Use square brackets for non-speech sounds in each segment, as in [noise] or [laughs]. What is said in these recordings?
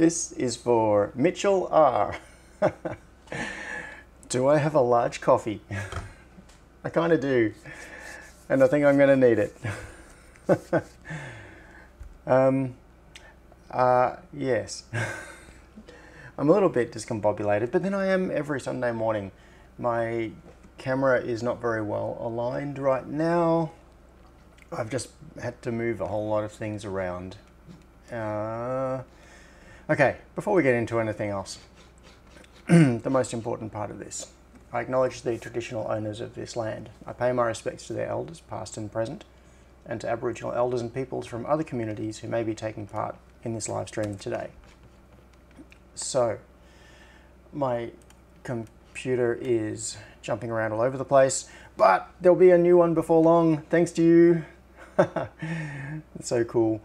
This is for Mitchell R. [laughs] do I have a large coffee? [laughs] I kind of do. And I think I'm going to need it. [laughs] um, uh, yes. I'm a little bit discombobulated, but then I am every Sunday morning. My camera is not very well aligned right now. I've just had to move a whole lot of things around. Uh, okay, before we get into anything else, [clears throat] the most important part of this. I acknowledge the traditional owners of this land. I pay my respects to their elders, past and present, and to Aboriginal elders and peoples from other communities who may be taking part in this live stream today. So, my computer is jumping around all over the place, but there'll be a new one before long, thanks to you. [laughs] it's so cool.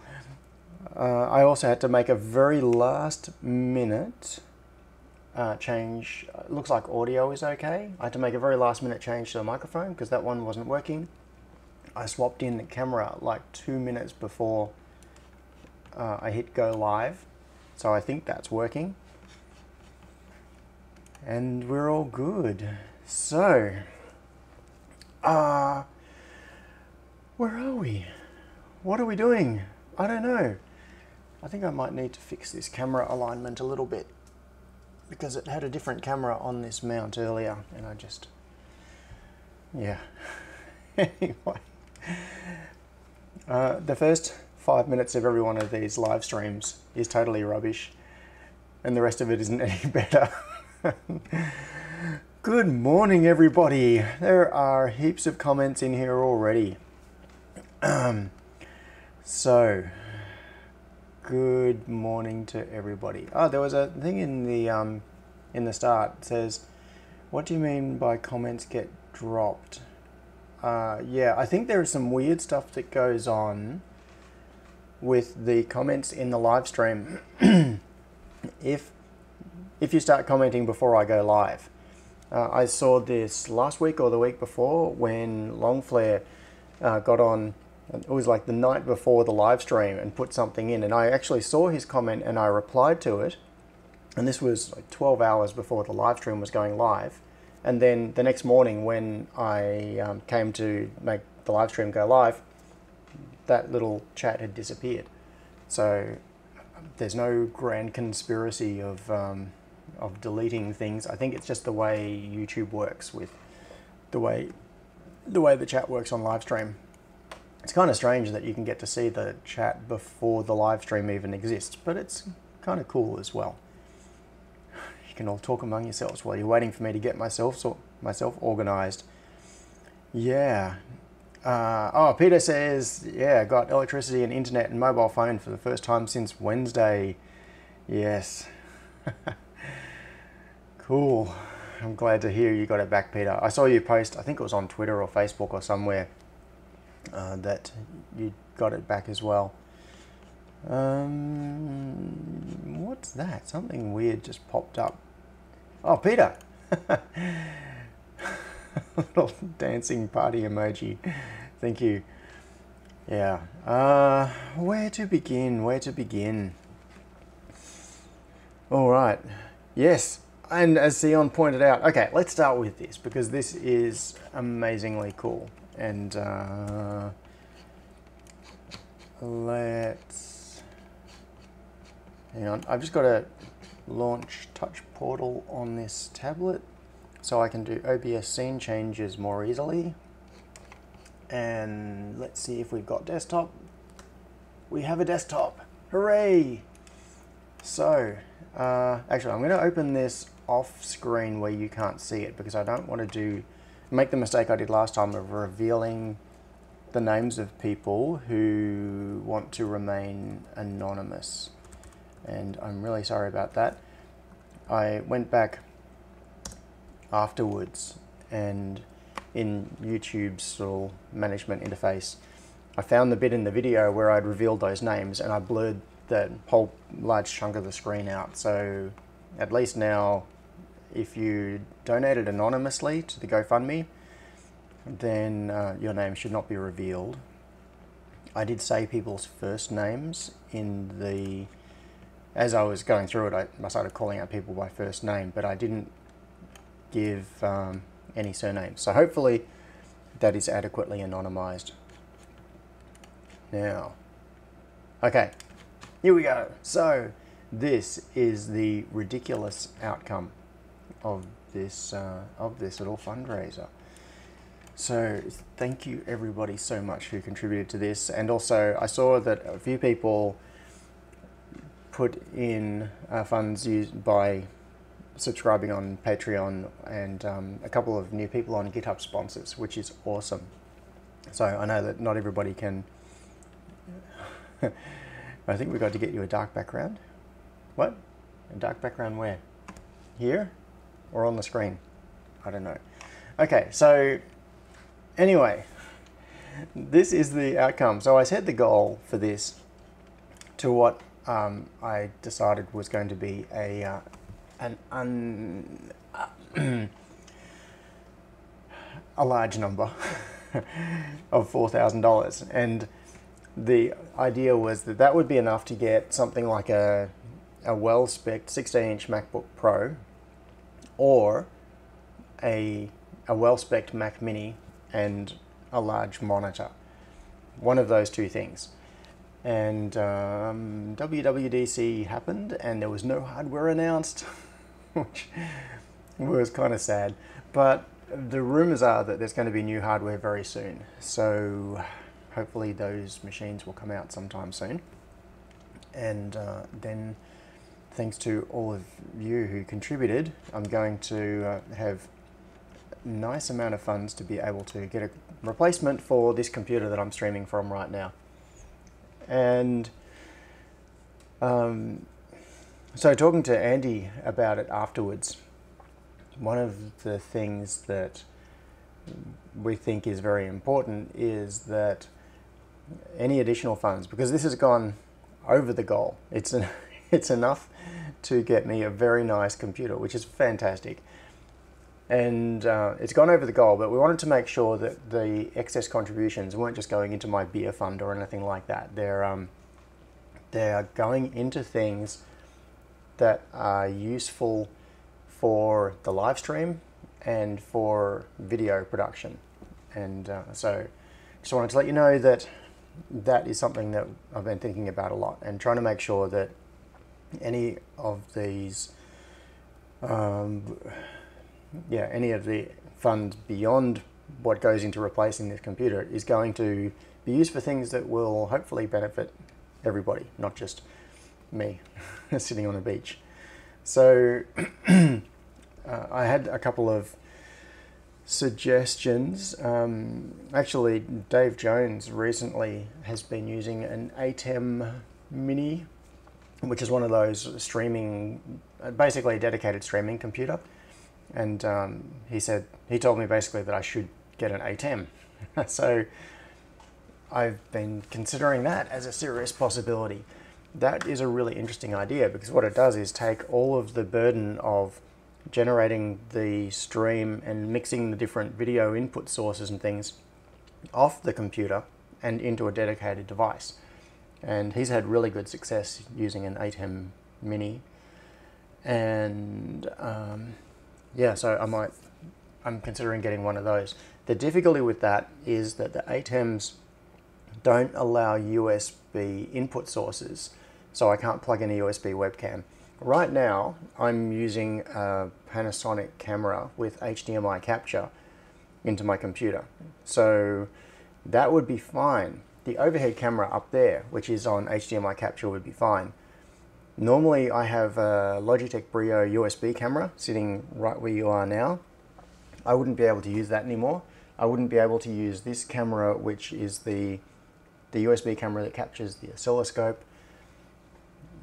Uh, I also had to make a very last minute uh, change. It looks like audio is okay. I had to make a very last minute change to the microphone because that one wasn't working. I swapped in the camera like two minutes before uh, I hit go live. So I think that's working. And we're all good. So, uh, where are we? What are we doing? I don't know. I think I might need to fix this camera alignment a little bit because it had a different camera on this mount earlier and I just, yeah. [laughs] anyway, uh, the first five minutes of every one of these live streams is totally rubbish and the rest of it isn't [laughs] any better. Good morning, everybody. There are heaps of comments in here already. [clears throat] So, good morning to everybody. Oh, there was a thing in the um, in the start it says, "What do you mean by comments get dropped?" Uh, yeah, I think there is some weird stuff that goes on with the comments in the live stream. [clears throat] if if you start commenting before I go live, uh, I saw this last week or the week before when Longflare uh, got on it was like the night before the live stream and put something in. And I actually saw his comment and I replied to it. And this was like 12 hours before the live stream was going live. And then the next morning when I um, came to make the live stream go live that little chat had disappeared. So there's no grand conspiracy of um, of deleting things. I think it's just the way YouTube works with the way the way the chat works on live stream it's kind of strange that you can get to see the chat before the live stream even exists, but it's kind of cool as well. You can all talk among yourselves while you're waiting for me to get myself so, myself organized. Yeah. Uh, oh, Peter says, yeah, got electricity and internet and mobile phone for the first time since Wednesday. Yes. [laughs] cool. I'm glad to hear you got it back, Peter. I saw you post, I think it was on Twitter or Facebook or somewhere, uh, that you got it back as well. Um, what's that? Something weird just popped up. Oh, Peter! [laughs] Little dancing party emoji. Thank you. Yeah. Uh, where to begin? Where to begin? All right. Yes. And as Sion pointed out, okay, let's start with this because this is amazingly cool and uh, let's hang on. I've just got to launch touch portal on this tablet so I can do OBS scene changes more easily. And let's see if we've got desktop. We have a desktop. Hooray! So uh, actually I'm going to open this off screen where you can't see it because I don't want to do make the mistake I did last time of revealing the names of people who want to remain anonymous. And I'm really sorry about that. I went back afterwards and in YouTube's little management interface, I found the bit in the video where I'd revealed those names and I blurred that whole large chunk of the screen out. So at least now if you donated anonymously to the GoFundMe, then uh, your name should not be revealed. I did say people's first names in the as I was going through it, I, started calling out people by first name, but I didn't give um, any surnames. So hopefully that is adequately anonymized. Now, okay, here we go. So this is the ridiculous outcome of this uh, of this little fundraiser. So thank you everybody so much who contributed to this, and also I saw that a few people put in uh, funds used by subscribing on Patreon, and um, a couple of new people on GitHub sponsors, which is awesome. So I know that not everybody can. [laughs] I think we got to get you a dark background. What? A dark background where? Here? Or on the screen? I don't know. Okay, so anyway, this is the outcome. So I set the goal for this to what um, I decided was going to be a uh, an un, [clears throat] a large number [laughs] of four thousand dollars, and the idea was that that would be enough to get something like a a well spec 16 inch MacBook Pro or a, a well spec Mac Mini and a large monitor. One of those two things. And um, WWDC happened and there was no hardware announced, [laughs] which was kind of sad. But the rumors are that there's going to be new hardware very soon. So hopefully those machines will come out sometime soon. And uh, then thanks to all of you who contributed, I'm going to uh, have a nice amount of funds to be able to get a replacement for this computer that I'm streaming from right now. And um, so talking to Andy about it afterwards, one of the things that we think is very important is that any additional funds, because this has gone over the goal, it's an [laughs] [laughs] it's enough to get me a very nice computer, which is fantastic. And uh, it's gone over the goal, but we wanted to make sure that the excess contributions weren't just going into my beer fund or anything like that. They're, um, they're going into things that are useful for the live stream and for video production. And uh, so just wanted to let you know that that is something that I've been thinking about a lot and trying to make sure that any of these, um, yeah, any of the funds beyond what goes into replacing this computer is going to be used for things that will hopefully benefit everybody, not just me [laughs] sitting on a beach. So [clears throat] uh, I had a couple of suggestions. Um, actually, Dave Jones recently has been using an ATEM Mini which is one of those streaming, basically a dedicated streaming computer. And um, he said, he told me basically that I should get an ATEM. [laughs] so I've been considering that as a serious possibility. That is a really interesting idea because what it does is take all of the burden of generating the stream and mixing the different video input sources and things off the computer and into a dedicated device and he's had really good success using an ATEM Mini. And um, yeah, so I might, I'm considering getting one of those. The difficulty with that is that the ATEMs don't allow USB input sources, so I can't plug in a USB webcam. Right now, I'm using a Panasonic camera with HDMI capture into my computer. So that would be fine the overhead camera up there, which is on HDMI capture, would be fine. Normally I have a Logitech Brio USB camera sitting right where you are now. I wouldn't be able to use that anymore. I wouldn't be able to use this camera, which is the, the USB camera that captures the oscilloscope.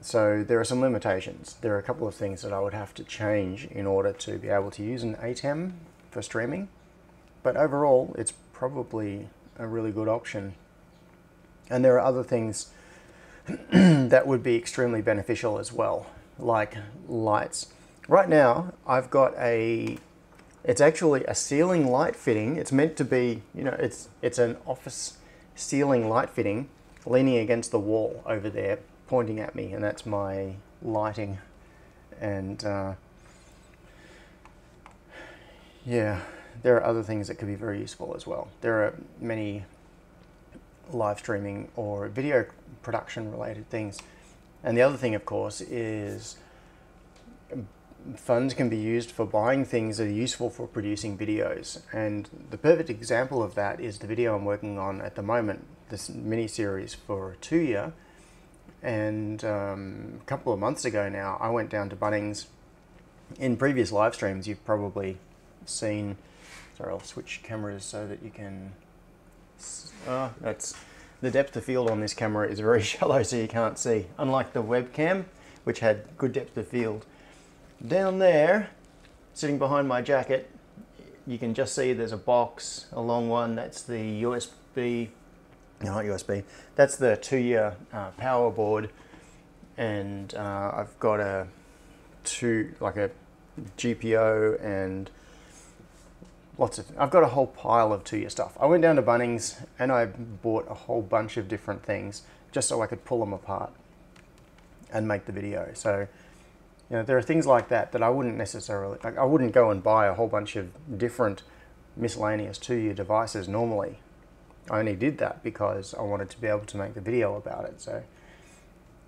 So there are some limitations. There are a couple of things that I would have to change in order to be able to use an ATEM for streaming. But overall, it's probably a really good option and there are other things [clears throat] that would be extremely beneficial as well, like lights. Right now, I've got a, it's actually a ceiling light fitting. It's meant to be, you know, it's, it's an office ceiling light fitting leaning against the wall over there, pointing at me, and that's my lighting, and uh, yeah, there are other things that could be very useful as well. There are many live streaming or video production related things. And the other thing, of course, is funds can be used for buying things that are useful for producing videos. And the perfect example of that is the video I'm working on at the moment, this mini series for Tuya. And um, a couple of months ago now, I went down to Bunnings. In previous live streams, you've probably seen. Sorry, I'll switch cameras so that you can. Oh, that's the depth of field on this camera is very [laughs] shallow, so you can't see. Unlike the webcam, which had good depth of field. Down there, sitting behind my jacket, you can just see there's a box, a long one. That's the USB, no, not USB. That's the Tuya uh, power board, and uh, I've got a two like a GPIO and lots of. I've got a whole pile of Tuya stuff. I went down to Bunnings and I bought a whole bunch of different things just so I could pull them apart and make the video. So you know, there are things like that that I wouldn't necessarily, like I wouldn't go and buy a whole bunch of different miscellaneous Tuya devices normally. I only did that because I wanted to be able to make the video about it. So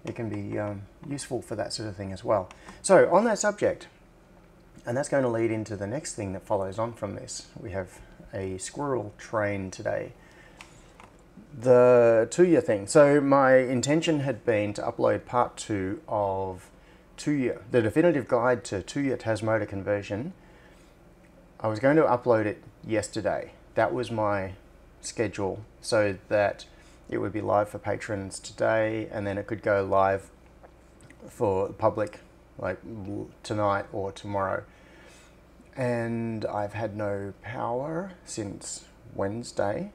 it can be um, useful for that sort of thing as well. So on that subject, and that's going to lead into the next thing that follows on from this. We have a squirrel train today. The Tuya thing. So my intention had been to upload part two of Tuya, the definitive guide to Tuya Tasmota conversion. I was going to upload it yesterday. That was my schedule so that it would be live for patrons today and then it could go live for the public like tonight or tomorrow. And I've had no power since Wednesday.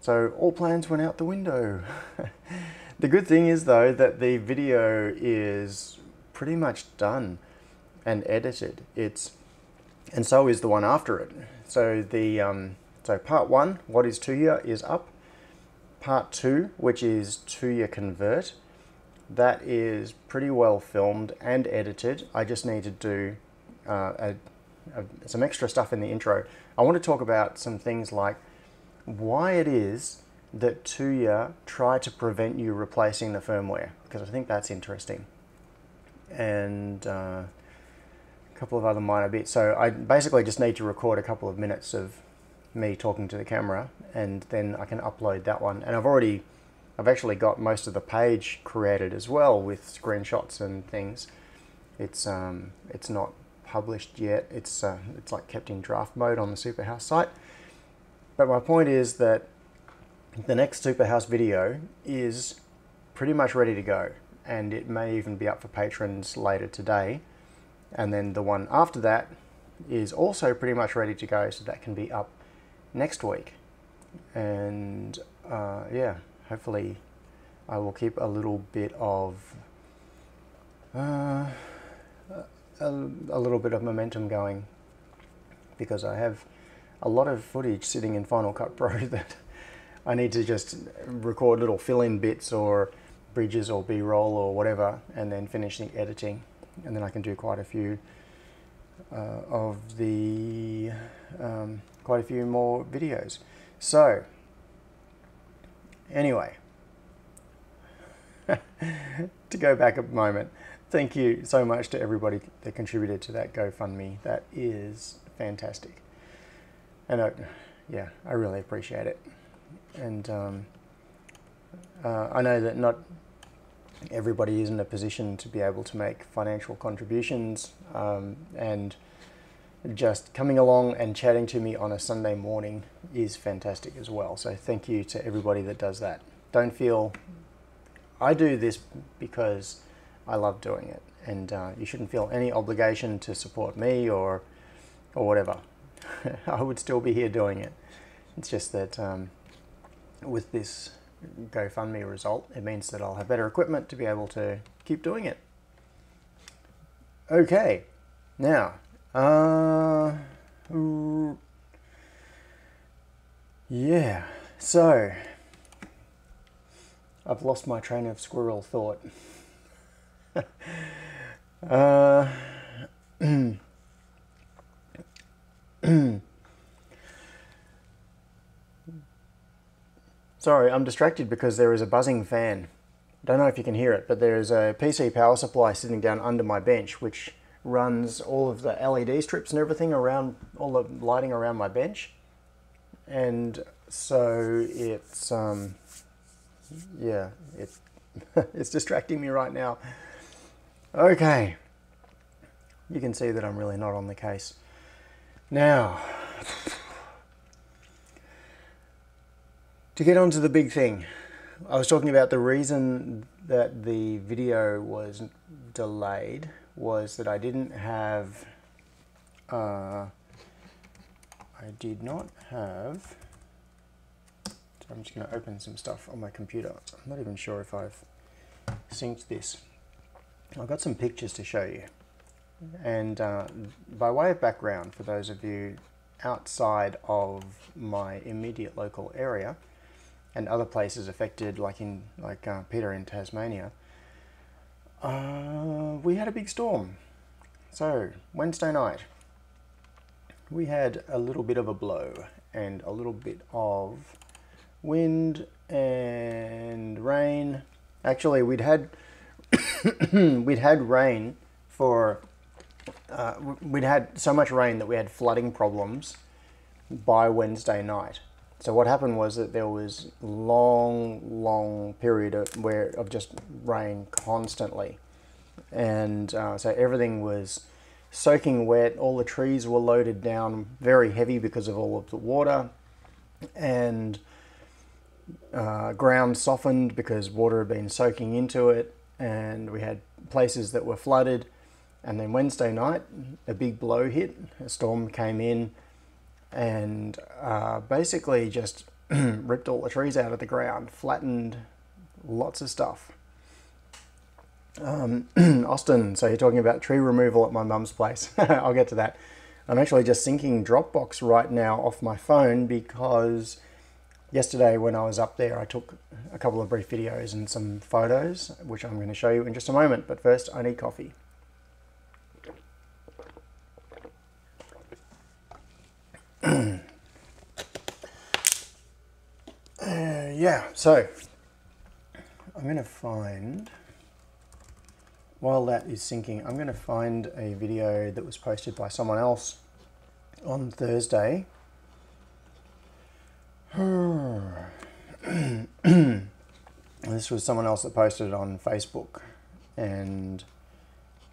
So all plans went out the window. [laughs] the good thing is though that the video is pretty much done and edited. It's and so is the one after it. So the um, so part one, what is Tuya, is up. Part two, which is Tuya convert, that is pretty well filmed and edited. I just need to do uh, a, a, some extra stuff in the intro. I want to talk about some things like why it is that Tuya try to prevent you replacing the firmware because I think that's interesting and uh, a couple of other minor bits. So I basically just need to record a couple of minutes of me talking to the camera and then I can upload that one. And I've already, I've actually got most of the page created as well with screenshots and things. It's, um, it's not published yet. It's, uh, it's like kept in draft mode on the Superhouse site. But my point is that the next Superhouse video is pretty much ready to go and it may even be up for patrons later today. And then the one after that is also pretty much ready to go, so that can be up next week. And uh, yeah, hopefully I will keep a little bit of uh, a, a little bit of momentum going because I have a lot of footage sitting in Final Cut Pro [laughs] that I need to just record little fill-in bits or bridges or b-roll or whatever and then finish the editing. And then I can do quite a few uh, of the um, quite a few more videos. So anyway. [laughs] To go back a moment thank you so much to everybody that contributed to that GoFundMe. That is fantastic. And I, yeah I really appreciate it. And um, uh, I know that not everybody is in a position to be able to make financial contributions um, and just coming along and chatting to me on a Sunday morning is fantastic as well. So thank you to everybody that does that. Don't feel I do this because I love doing it, and uh, you shouldn't feel any obligation to support me or or whatever. [laughs] I would still be here doing it. It's just that um, with this GoFundMe result, it means that I'll have better equipment to be able to keep doing it. Okay, now, uh, yeah, so I've lost my train of squirrel thought. [laughs] uh, [clears throat] Sorry, I'm distracted because there is a buzzing fan. Don't know if you can hear it, but there is a PC power supply sitting down under my bench, which runs all of the LED strips and everything around, all the lighting around my bench. And so it's, um, yeah, it, [laughs] it's distracting me right now. Okay. You can see that I'm really not on the case. Now, to get on to the big thing, I was talking about the reason that the video was delayed was that I didn't have, uh, I did not have, so I'm just going to open some stuff on my computer. I'm not even sure if I've synced this. I've got some pictures to show you. And uh, by way of background, for those of you outside of my immediate local area and other places affected, like in like uh, Peter in Tasmania, uh, we had a big storm. So Wednesday night, we had a little bit of a blow and a little bit of wind and rain. Actually, we'd had [coughs] we'd had rain for uh, we'd had so much rain that we had flooding problems by Wednesday night. So what happened was that there was a long, long period of, where of just rain constantly, and uh, so everything was soaking wet. All the trees were loaded down very heavy because of all of the water, and uh, ground softened because water had been soaking into it, and we had places that were flooded. And then Wednesday night, a big blow hit. A storm came in and uh, basically just [clears throat] ripped all the trees out of the ground, flattened lots of stuff. Um, [clears throat] Austin, so you're talking about tree removal at my mum's place. [laughs] I'll get to that. I'm actually just syncing Dropbox right now off my phone because yesterday when I was up there, I took a couple of brief videos and some photos, which I'm going to show you in just a moment. But first, I need coffee. Uh, [clears throat] yeah, so I'm going to find, while that is syncing, I'm going to find a video that was posted by someone else on Thursday. [clears throat] this was someone else that posted it on Facebook, and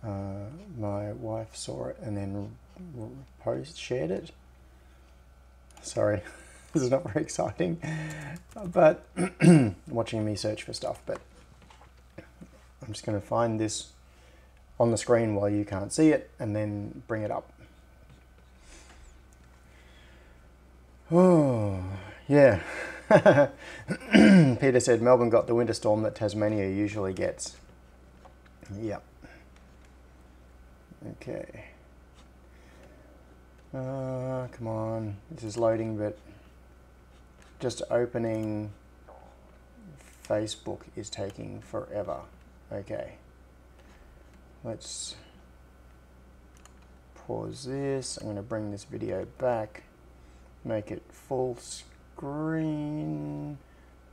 uh, my wife saw it and then post shared it. Sorry, [laughs] this is not very exciting, but [clears throat] watching me search for stuff. But I'm just going to find this on the screen while you can't see it and then bring it up. Oh, [sighs] yeah. [clears throat] Peter said Melbourne got the winter storm that Tasmania usually gets. Yep. Okay. Uh, come on, this is loading, but just opening Facebook is taking forever. Okay, let's pause this. I'm going to bring this video back, make it full screen.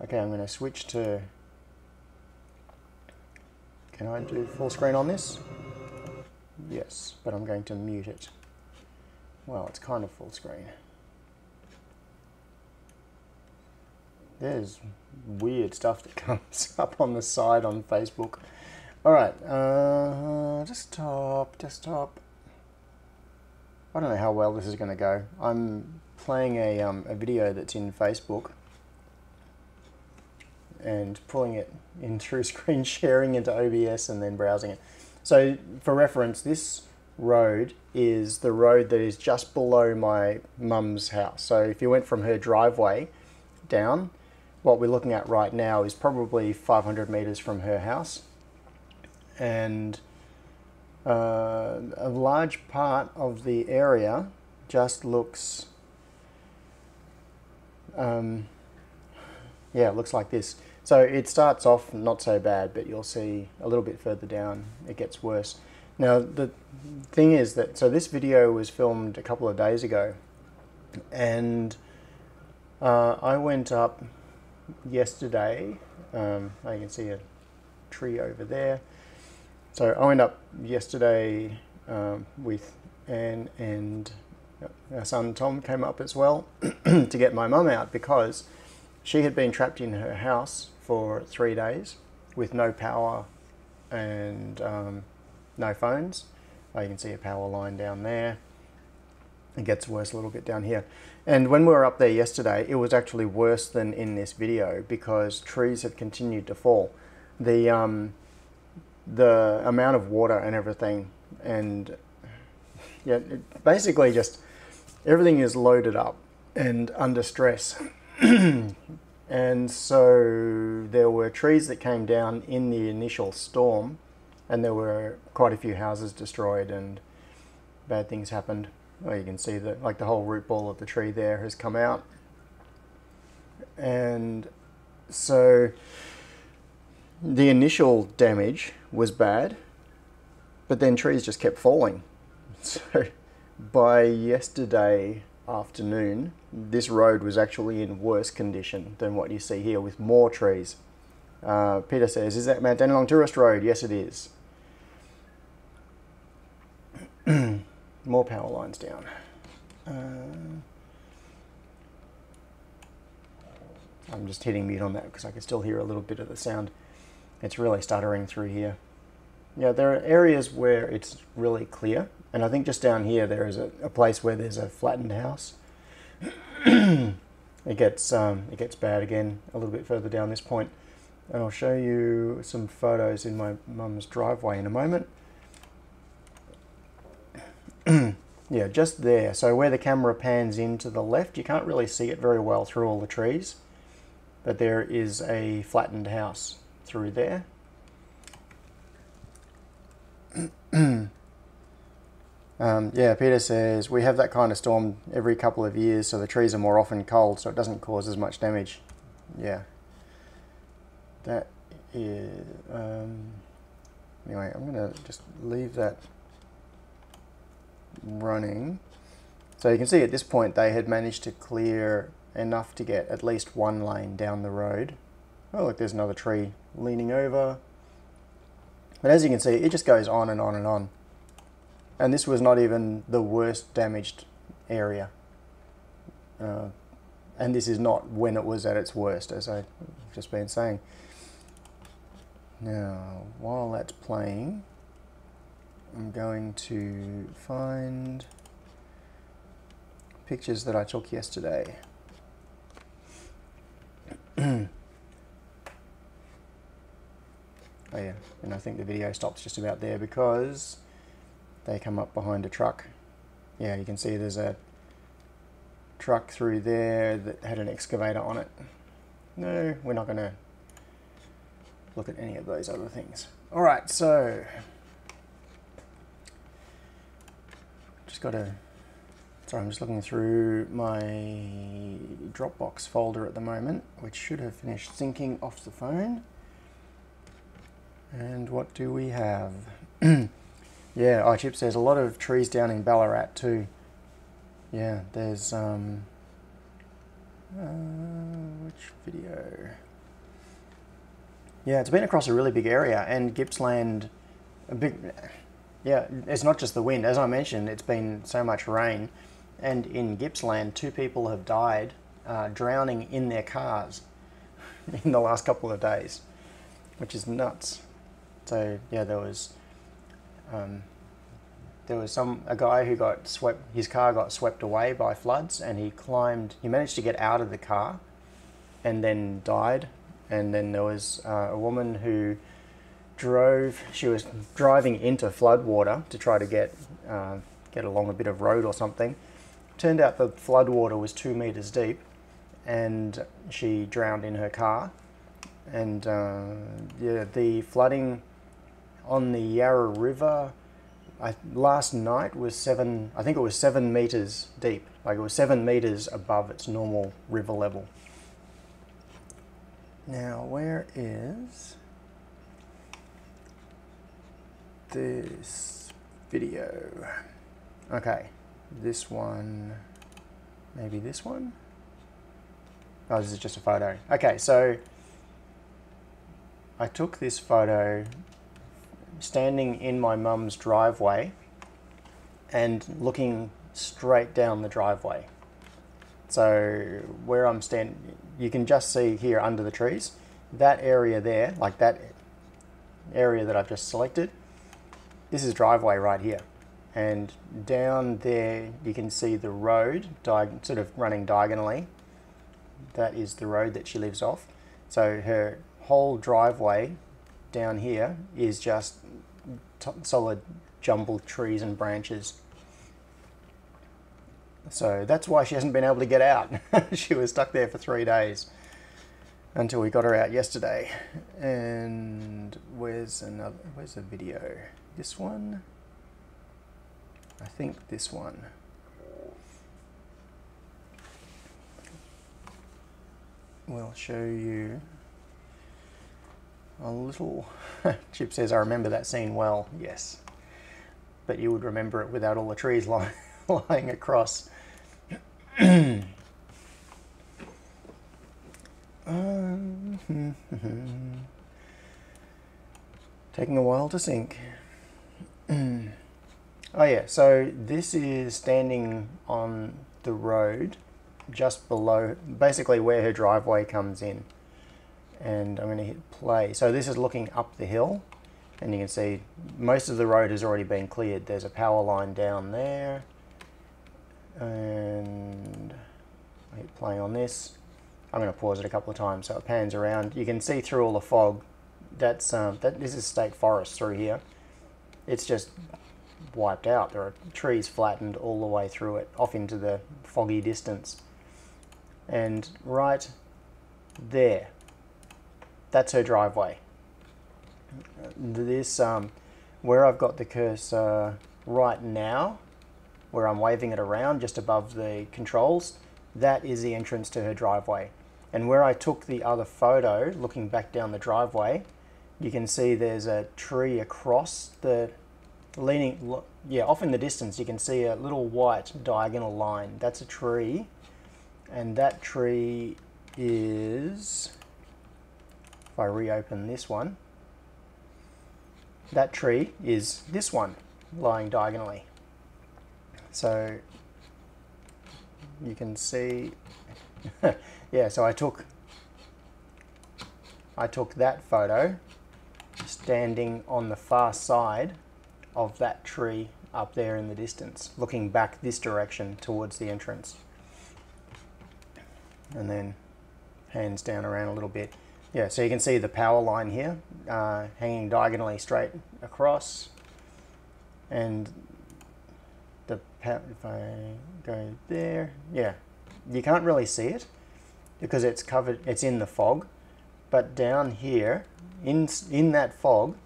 Okay, I'm going to switch to. Can I do full screen on this? Yes, but I'm going to mute it. Well, it's kind of full screen. There's weird stuff that [laughs] comes up on the side on Facebook. All right, uh, desktop, desktop. I don't know how well this is going to go. I'm playing a, um, a video that's in Facebook and pulling it in through [laughs] screen sharing into OBS and then browsing it. So for reference, this road is the road that is just below my mum's house. So if you went from her driveway down, what we're looking at right now is probably 500 meters from her house. And uh, a large part of the area just looks, um, yeah, it looks like this. So it starts off not so bad, but you'll see a little bit further down it gets worse. Now the thing is that so this video was filmed a couple of days ago, and uh, I went up yesterday. Um, you can see a tree over there. So I went up yesterday um, with Anne and our son Tom came up as well [clears throat] to get my mum out because she had been trapped in her house for three days with no power and um, no phones. Oh, you can see a power line down there. It gets worse a little bit down here. And when we were up there yesterday, it was actually worse than in this video because trees have continued to fall. The, um, the amount of water and everything and yeah, basically just everything is loaded up and under stress. [clears throat] and so there were trees that came down in the initial storm, and there were quite a few houses destroyed, and bad things happened. Well, you can see that, like the whole root ball of the tree there has come out. And so the initial damage was bad, but then trees just kept falling. [laughs] So by yesterday afternoon, this road was actually in worse condition than what you see here with more trees. Uh, Peter says, is that Mount Dandenong Tourist Road? Yes, it is. [clears throat] more power lines down. Uh, I'm just hitting mute on that because I can still hear a little bit of the sound. It's really stuttering through here. Yeah, there are areas where it's really clear and I think just down here there is a, a place where there's a flattened house. [clears throat] it gets um, it gets bad again a little bit further down this point. And I'll show you some photos in my mum's driveway in a moment. [clears throat] yeah, just there. So where the camera pans into the left, you can't really see it very well through all the trees. But there is a flattened house through there. [clears throat] Um, yeah, Peter says we have that kind of storm every couple of years, so the trees are more often cold, so it doesn't cause as much damage. Yeah. That is. Um, anyway, I'm going to just leave that running. So you can see at this point they had managed to clear enough to get at least one lane down the road. Oh, look, there's another tree leaning over. But as you can see, it just goes on and on and on. And this was not even the worst damaged area. Uh, and this is not when it was at its worst, as I've just been saying. Now, while that's playing, I'm going to find pictures that I took yesterday. [clears throat] oh yeah, and I think the video stops just about there because they come up behind a truck. Yeah, you can see there's a truck through there that had an excavator on it. No, we're not going to look at any of those other things. All right, so just got to. Sorry, I'm just looking through my Dropbox folder at the moment, which should have finished syncing off the phone. And what do we have? [clears throat] Yeah, oh, Chip says a lot of trees down in Ballarat too. Yeah, there's, um, uh, which video? Yeah, it's been across a really big area and Gippsland, a big, yeah, it's not just the wind. As I mentioned, it's been so much rain. And in Gippsland, two people have died uh, drowning in their cars [laughs] in the last couple of days, which is nuts. So, yeah, there was um, there was some a guy who got swept. His car got swept away by floods, and he climbed. He managed to get out of the car, and then died. And then there was uh, a woman who drove. She was driving into floodwater to try to get uh, get along a bit of road or something. Turned out the floodwater was two meters deep, and she drowned in her car. And uh, yeah, the flooding on the Yarra River I, last night was seven, I think it was seven meters deep. Like it was seven meters above its normal river level. Now, where is this video? Okay, this one, maybe this one? Oh, this is just a photo. Okay, so I took this photo standing in my mum's driveway and looking straight down the driveway. So where I'm standing, you can just see here under the trees, that area there, like that area that I've just selected, this is driveway right here. And down there, you can see the road sort of running diagonally. That is the road that she lives off. So her whole driveway down here is just solid jumbled trees and branches. So that's why she hasn't been able to get out. [laughs] she was stuck there for three days until we got her out yesterday. And where's another? Where's the video? This one? I think this one. We'll show you a little. [laughs] Chip says, I remember that scene well. Yes. But you would remember it without all the trees [laughs] lying, lying across. [clears throat] um, [laughs] taking a while to sync. Oh yeah, so this is standing on the road just below, basically where her driveway comes in and I'm going to hit play. So this is looking up the hill and you can see most of the road has already been cleared. There's a power line down there and I hit play on this. I'm going to pause it a couple of times so it pans around. You can see through all the fog. That's um, that. This is state forest through here. It's just wiped out. There are trees flattened all the way through it, off into the foggy distance. And right there, that's her driveway. This, um, where I've got the cursor right now, where I'm waving it around just above the controls, that is the entrance to her driveway. And where I took the other photo, looking back down the driveway, you can see there's a tree across the leaning, yeah, off in the distance, you can see a little white diagonal line. That's a tree. And that tree is if I reopen this one, that tree is this one lying diagonally. So you can see, [laughs] yeah, so I took, I took that photo standing on the far side of that tree up there in the distance, looking back this direction towards the entrance. And then hands down around a little bit. Yeah, so you can see the power line here uh, hanging diagonally straight across. And the if I go there, yeah, you can't really see it because it's covered, it's in the fog. But down here, in, in that fog,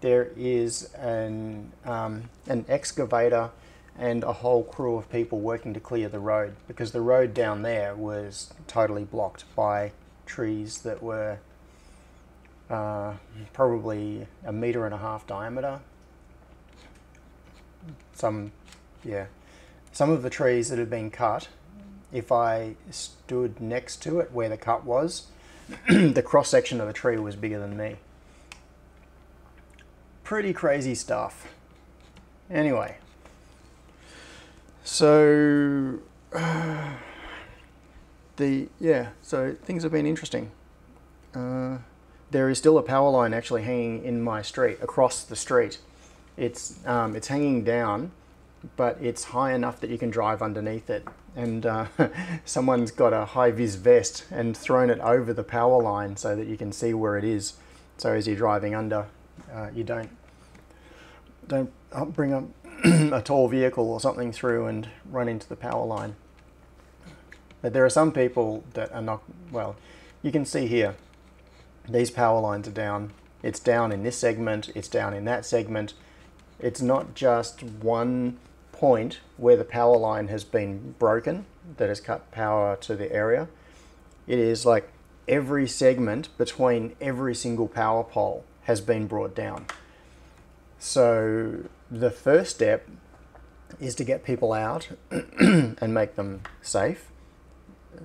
there is an, um, an excavator and a whole crew of people working to clear the road because the road down there was totally blocked by trees that were uh, probably a meter and a half diameter. Some, yeah, some of the trees that had been cut, if I stood next to it where the cut was, [clears throat] the cross section of the tree was bigger than me. Pretty crazy stuff. Anyway, so uh, [sighs] the yeah, so things have been interesting. Uh, there is still a power line actually hanging in my street across the street. It's um, it's hanging down, but it's high enough that you can drive underneath it. And uh, [laughs] someone's got a high vis vest and thrown it over the power line so that you can see where it is. So as you're driving under, uh, you don't don't bring up [clears throat] a tall vehicle or something through and run into the power line. But there are some people that are not, well, you can see here, these power lines are down. It's down in this segment, it's down in that segment. It's not just one point where the power line has been broken that has cut power to the area. It is like every segment between every single power pole has been brought down. So the first step is to get people out [clears throat] and make them safe,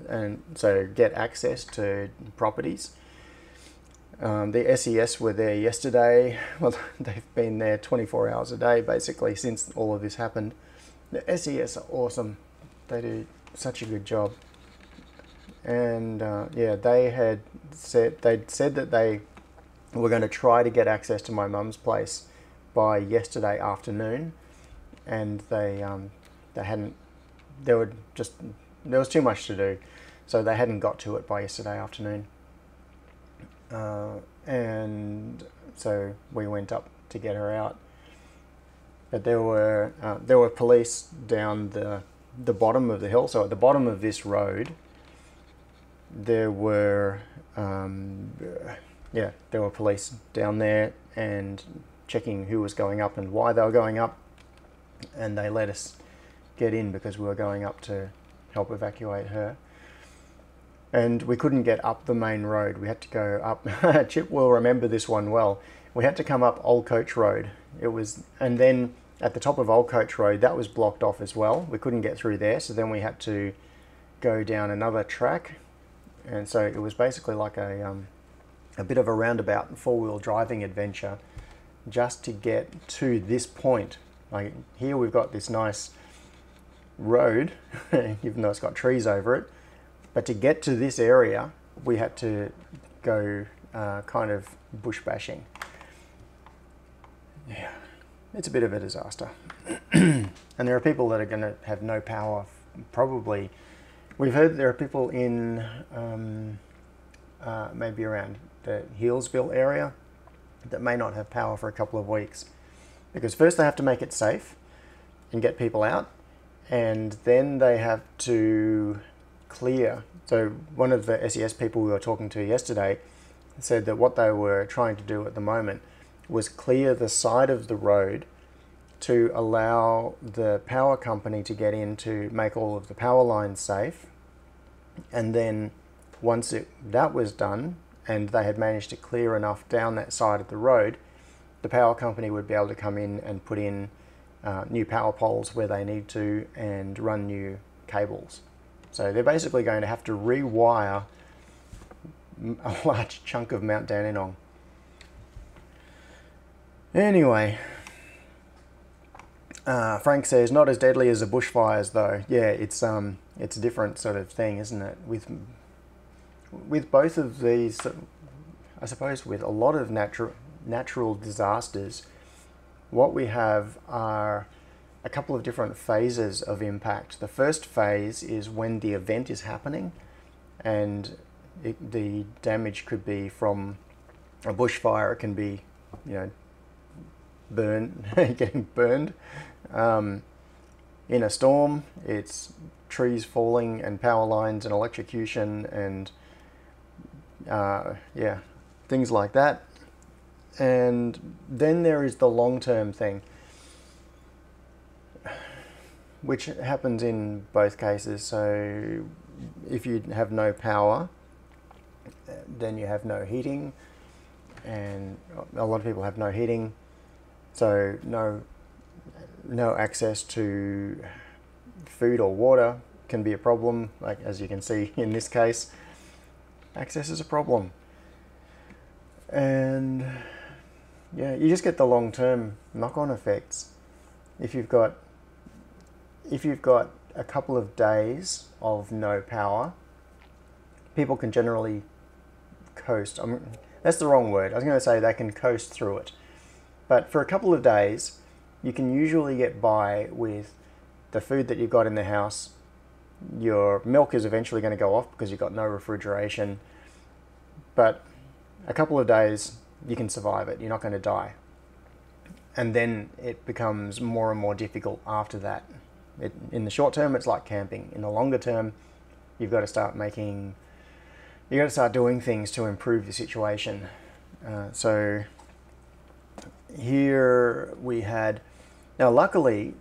and so get access to properties. Um, the SES were there yesterday. [laughs] Well, they've been there 24 hours a day basically since all of this happened. The SES are awesome. They do such a good job. And uh, yeah, they had said they'd said that they were going to try to get access to my mum's place by yesterday afternoon, and they um, they hadn't. There were just there was too much to do, so they hadn't got to it by yesterday afternoon. Uh, and so we went up to get her out. But there were uh, there were police down the the bottom of the hill. So at the bottom of this road, there were um, yeah there were police down there and checking who was going up and why they were going up, and they let us get in because we were going up to help evacuate her. And we couldn't get up the main road. We had to go up. [laughs] Chip will remember this one well. We had to come up Old Coach Road. It was, and then at the top of Old Coach Road, that was blocked off as well. We couldn't get through there, so then we had to go down another track, and so it was basically like a um, a bit of a roundabout four wheel driving adventure just to get to this point. Like here, we've got this nice road, [laughs] even though it's got trees over it. But to get to this area, we had to go uh, kind of bush bashing. Yeah, it's a bit of a disaster. [clears throat] and there are people that are going to have no power, probably. We've heard there are people in um, uh, maybe around the Healesville area that may not have power for a couple of weeks. Because first they have to make it safe and get people out, and then they have to clear. So, one of the SES people we were talking to yesterday said that what they were trying to do at the moment was clear the side of the road to allow the power company to get in to make all of the power lines safe. And then once it, that was done, and they had managed to clear enough down that side of the road, the power company would be able to come in and put in uh, new power poles where they need to and run new cables. So they're basically going to have to rewire a [laughs] large chunk of Mount Dandenong. Anyway, uh, Frank says not as deadly as the bushfires though. Yeah, it's um, it's a different sort of thing, isn't it? With with both of these, I suppose, with a lot of natural natural disasters, what we have are a couple of different phases of impact. The first phase is when the event is happening, and it, the damage could be from a bushfire. It can be, you know, burn, [laughs] getting burned. Um, in a storm, it's trees falling and power lines and electrocution and uh, yeah, things like that. And then there is the long term thing, which happens in both cases. So if you have no power, then you have no heating, and a lot of people have no heating, so no no access to food or water can be a problem. Like as you can see [laughs] in this case, access is a problem. And yeah, you just get the long term knock on effects. If you've got if you've got a couple of days of no power, people can generally coast. I that's the wrong word. I was going to say they can coast through it. But for a couple of days, you can usually get by with the food that you've got in the house your milk is eventually going to go off because you've got no refrigeration. But a couple of days, you can survive it. You're not going to die. And then it becomes more and more difficult after that. It, in the short term, it's like camping. In the longer term, you've got to start making, you've got to start doing things to improve the situation. Uh, so here we had, now luckily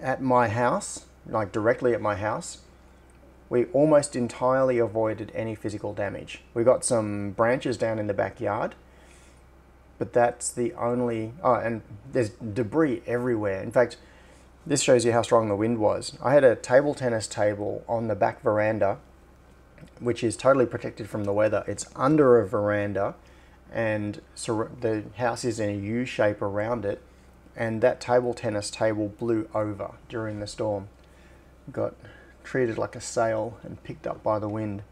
at my house, like directly at my house, we almost entirely avoided any physical damage. We got some branches down in the backyard, but that's the only. Oh, and there's debris everywhere. In fact, this shows you how strong the wind was. I had a table tennis table on the back veranda, which is totally protected from the weather. It's under a veranda, and the house is in a U shape around it, and that table tennis table blew over during the storm. Got treated like a sail and picked up by the wind.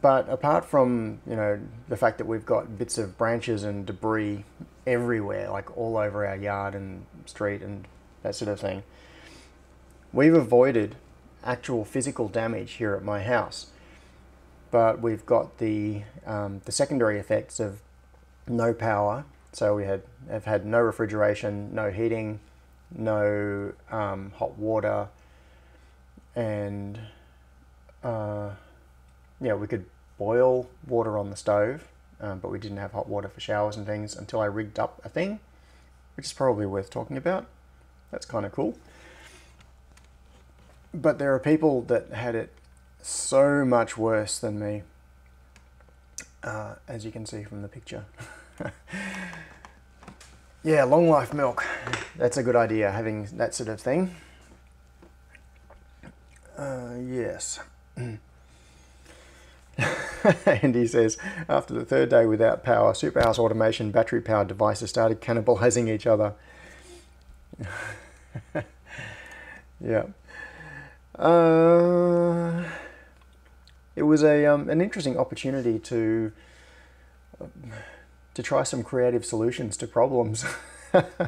But apart from you know the fact that we've got bits of branches and debris everywhere, like all over our yard and street and that sort of thing, we've avoided actual physical damage here at my house. But we've got the um, the secondary effects of no power. So we had have had no refrigeration, no heating, no um, hot water, and uh, yeah, we could boil water on the stove, um, but we didn't have hot water for showers and things until I rigged up a thing, which is probably worth talking about. That's kind of cool. But there are people that had it so much worse than me, uh, as you can see from the picture. [laughs] yeah, long life milk. That's a good idea, having that sort of thing. Uh, yes. [clears throat] [laughs] and he says, after the third day without power, Superhouse automation battery powered devices started cannibalizing each other. [laughs] yeah. Uh, it was a um, an interesting opportunity to to try some creative solutions to problems.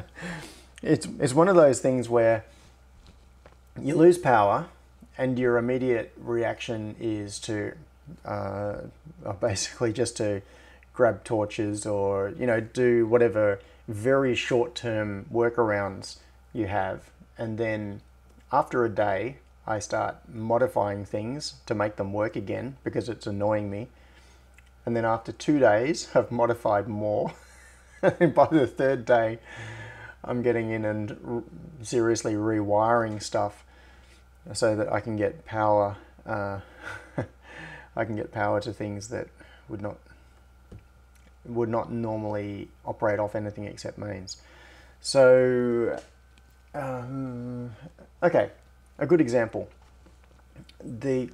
[laughs] it's it's one of those things where you lose power and your immediate reaction is to uh, basically just to grab torches or you know do whatever very short term workarounds you have and then after a day I start modifying things to make them work again because it's annoying me and then after two days [laughs] I've modified more and [laughs] by the third day I'm getting in and seriously rewiring stuff so that I can get power. Uh, [laughs] I can get power to things that would not would not normally operate off anything except mains. So, um, okay, a good example. The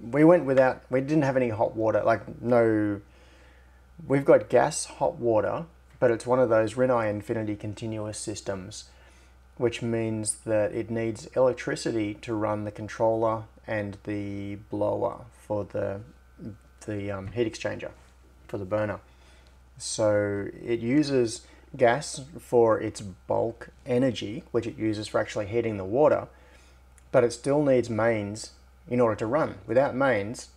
we went without. We didn't have any hot water. Like no, we've got gas hot water, but it's one of those Rinnai Infinity continuous systems which means that it needs electricity to run the controller and the blower for the the um, heat exchanger for the burner. So it uses gas for its bulk energy, which it uses for actually heating the water, but it still needs mains in order to run. Without mains,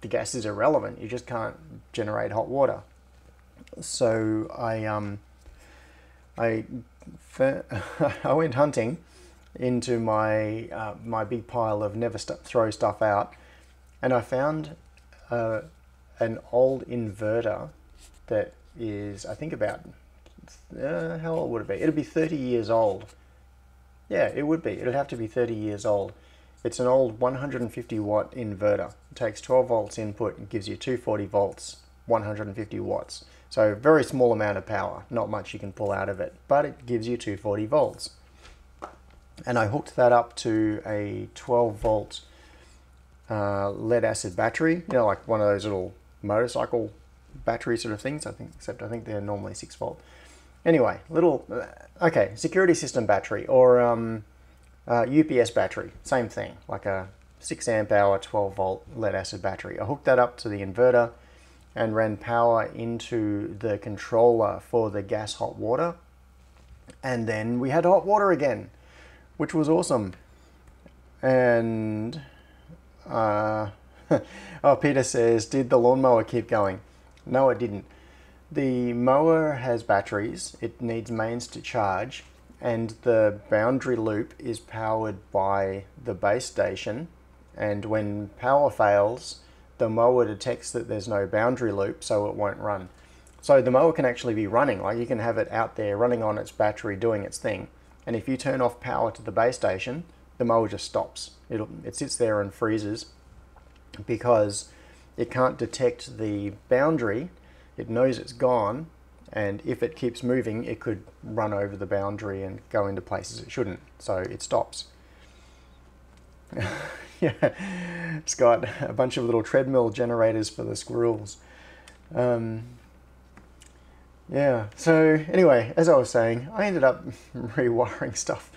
the gas is irrelevant. You just can't generate hot water. So I um I [laughs] I went hunting into my uh, my big pile of never st- throw stuff out, and I found uh, an old inverter that is I think about uh, how old would it be? It'd be thirty years old. Yeah, it would be. It'd have to be thirty years old. It's an old 150 watt inverter. It takes 12 volts input and gives you 240 volts, 150 watts. So very small amount of power, not much you can pull out of it, but it gives you 240 volts. And I hooked that up to a 12 volt uh, lead acid battery, you know, like one of those little motorcycle battery sort of things, I think, except I think they're normally 6 volt. Anyway, little, uh, okay, security system battery or um, uh, UPS battery, same thing, like a 6 amp hour, 12 volt lead acid battery. I hooked that up to the inverter and ran power into the controller for the gas hot water. And then we had hot water again, which was awesome. And uh, [laughs] oh, Peter says, did the lawnmower keep going? No, it didn't. The mower has batteries. It needs mains to charge, and the boundary loop is powered by the base station. And when power fails, the mower detects that there's no boundary loop, so it won't run. So the mower can actually be running, like you can have it out there running on its battery doing its thing. And if you turn off power to the base station, the mower just stops. It'll, it sits there and freezes because it can't detect the boundary. It knows it's gone, and if it keeps moving, it could run over the boundary and go into places it shouldn't. So it stops. [laughs] yeah, it's got a bunch of little treadmill generators for the squirrels. Um, yeah, so anyway, as I was saying, I ended up [laughs] rewiring stuff.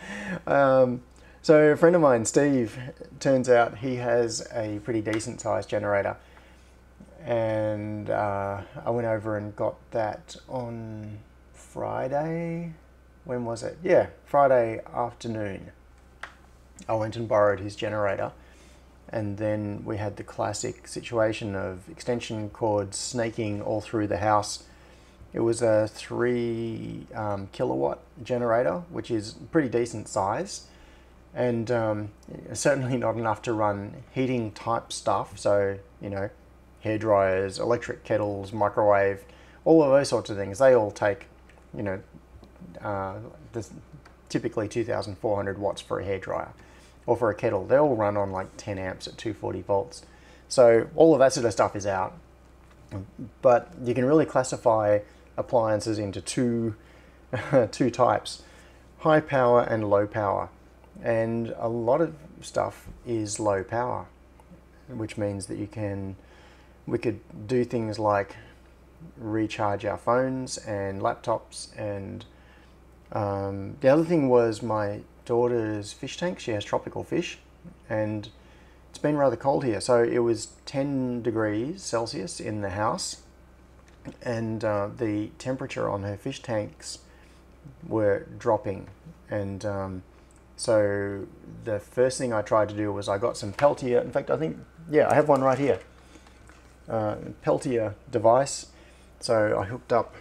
Um, so a friend of mine, Steve, turns out he has a pretty decent sized generator. And uh, I went over and got that on Friday. When was it? Yeah, Friday afternoon. I went and borrowed his generator. And then we had the classic situation of extension cords snaking all through the house. It was a three um, kilowatt generator, which is pretty decent size and um, certainly not enough to run heating type stuff. So, you know, hair dryers, electric kettles, microwave, all of those sorts of things. They all take, you know, uh, this, typically 2,400 watts for a hair dryer or for a kettle. They all run on like 10 amps at 240 volts. So all of that sort of stuff is out. But you can really classify appliances into two, [laughs] two types, high power and low power and a lot of stuff is low power which means that you can we could do things like recharge our phones and laptops and um, the other thing was my daughter's fish tank. She has tropical fish and it's been rather cold here. So it was 10 degrees celsius in the house and uh, the temperature on her fish tanks were dropping and um, so the first thing I tried to do was I got some Peltier. In fact, I think, yeah, I have one right here. Uh, Peltier device. So I hooked up,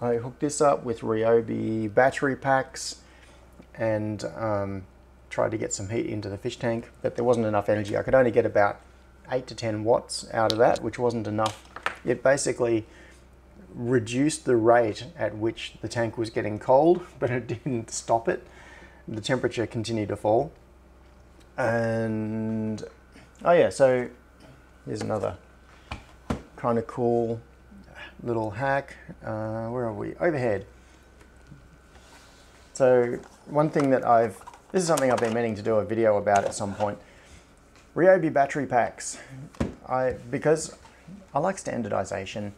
I hooked this up with Ryobi battery packs and um, tried to get some heat into the fish tank, but there wasn't enough energy. I could only get about 8 to 10 watts out of that, which wasn't enough. It basically reduced the rate at which the tank was getting cold, [laughs] but it didn't stop it the temperature continued to fall. And oh yeah, so here's another kind of cool little hack. Uh, where are we? Overhead. So one thing that I've, this is something I've been meaning to do a video about at some point. Ryobi battery packs. I because I like standardization.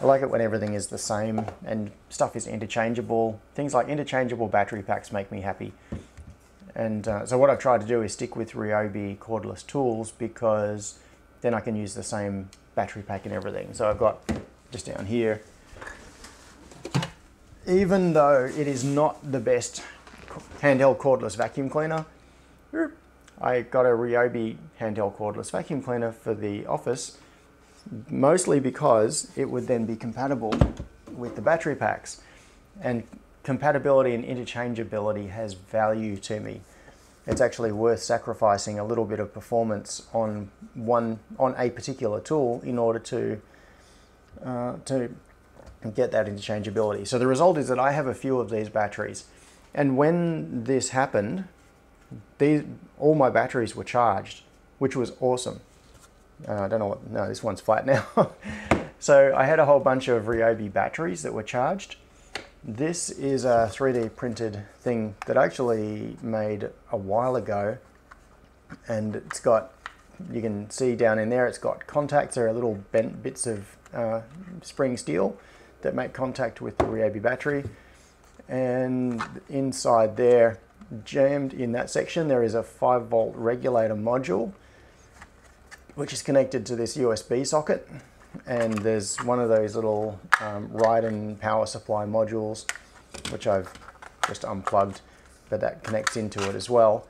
I like it when everything is the same and stuff is interchangeable. Things like interchangeable battery packs make me happy. And uh, so what I've tried to do is stick with Ryobi cordless tools because then I can use the same battery pack and everything. So I've got just down here, even though it is not the best handheld cordless vacuum cleaner, I got a Ryobi handheld cordless vacuum cleaner for the office mostly because it would then be compatible with the battery packs. And compatibility and interchangeability has value to me. It's actually worth sacrificing a little bit of performance on one on a particular tool in order to uh, to get that interchangeability. So the result is that I have a few of these batteries, and when this happened, these all my batteries were charged, which was awesome. Uh, I don't know what, no, this one's flat now. [laughs] so I had a whole bunch of Ryobi batteries that were charged. This is a 3D printed thing that I actually made a while ago. And it's got, you can see down in there, it's got contacts. There are little bent bits of uh, spring steel that make contact with the Ryobi battery. And inside there, jammed in that section, there is a 5 volt regulator module which is connected to this USB socket. And there's one of those little um, Riden power supply modules, which I've just unplugged, but that connects into it as well.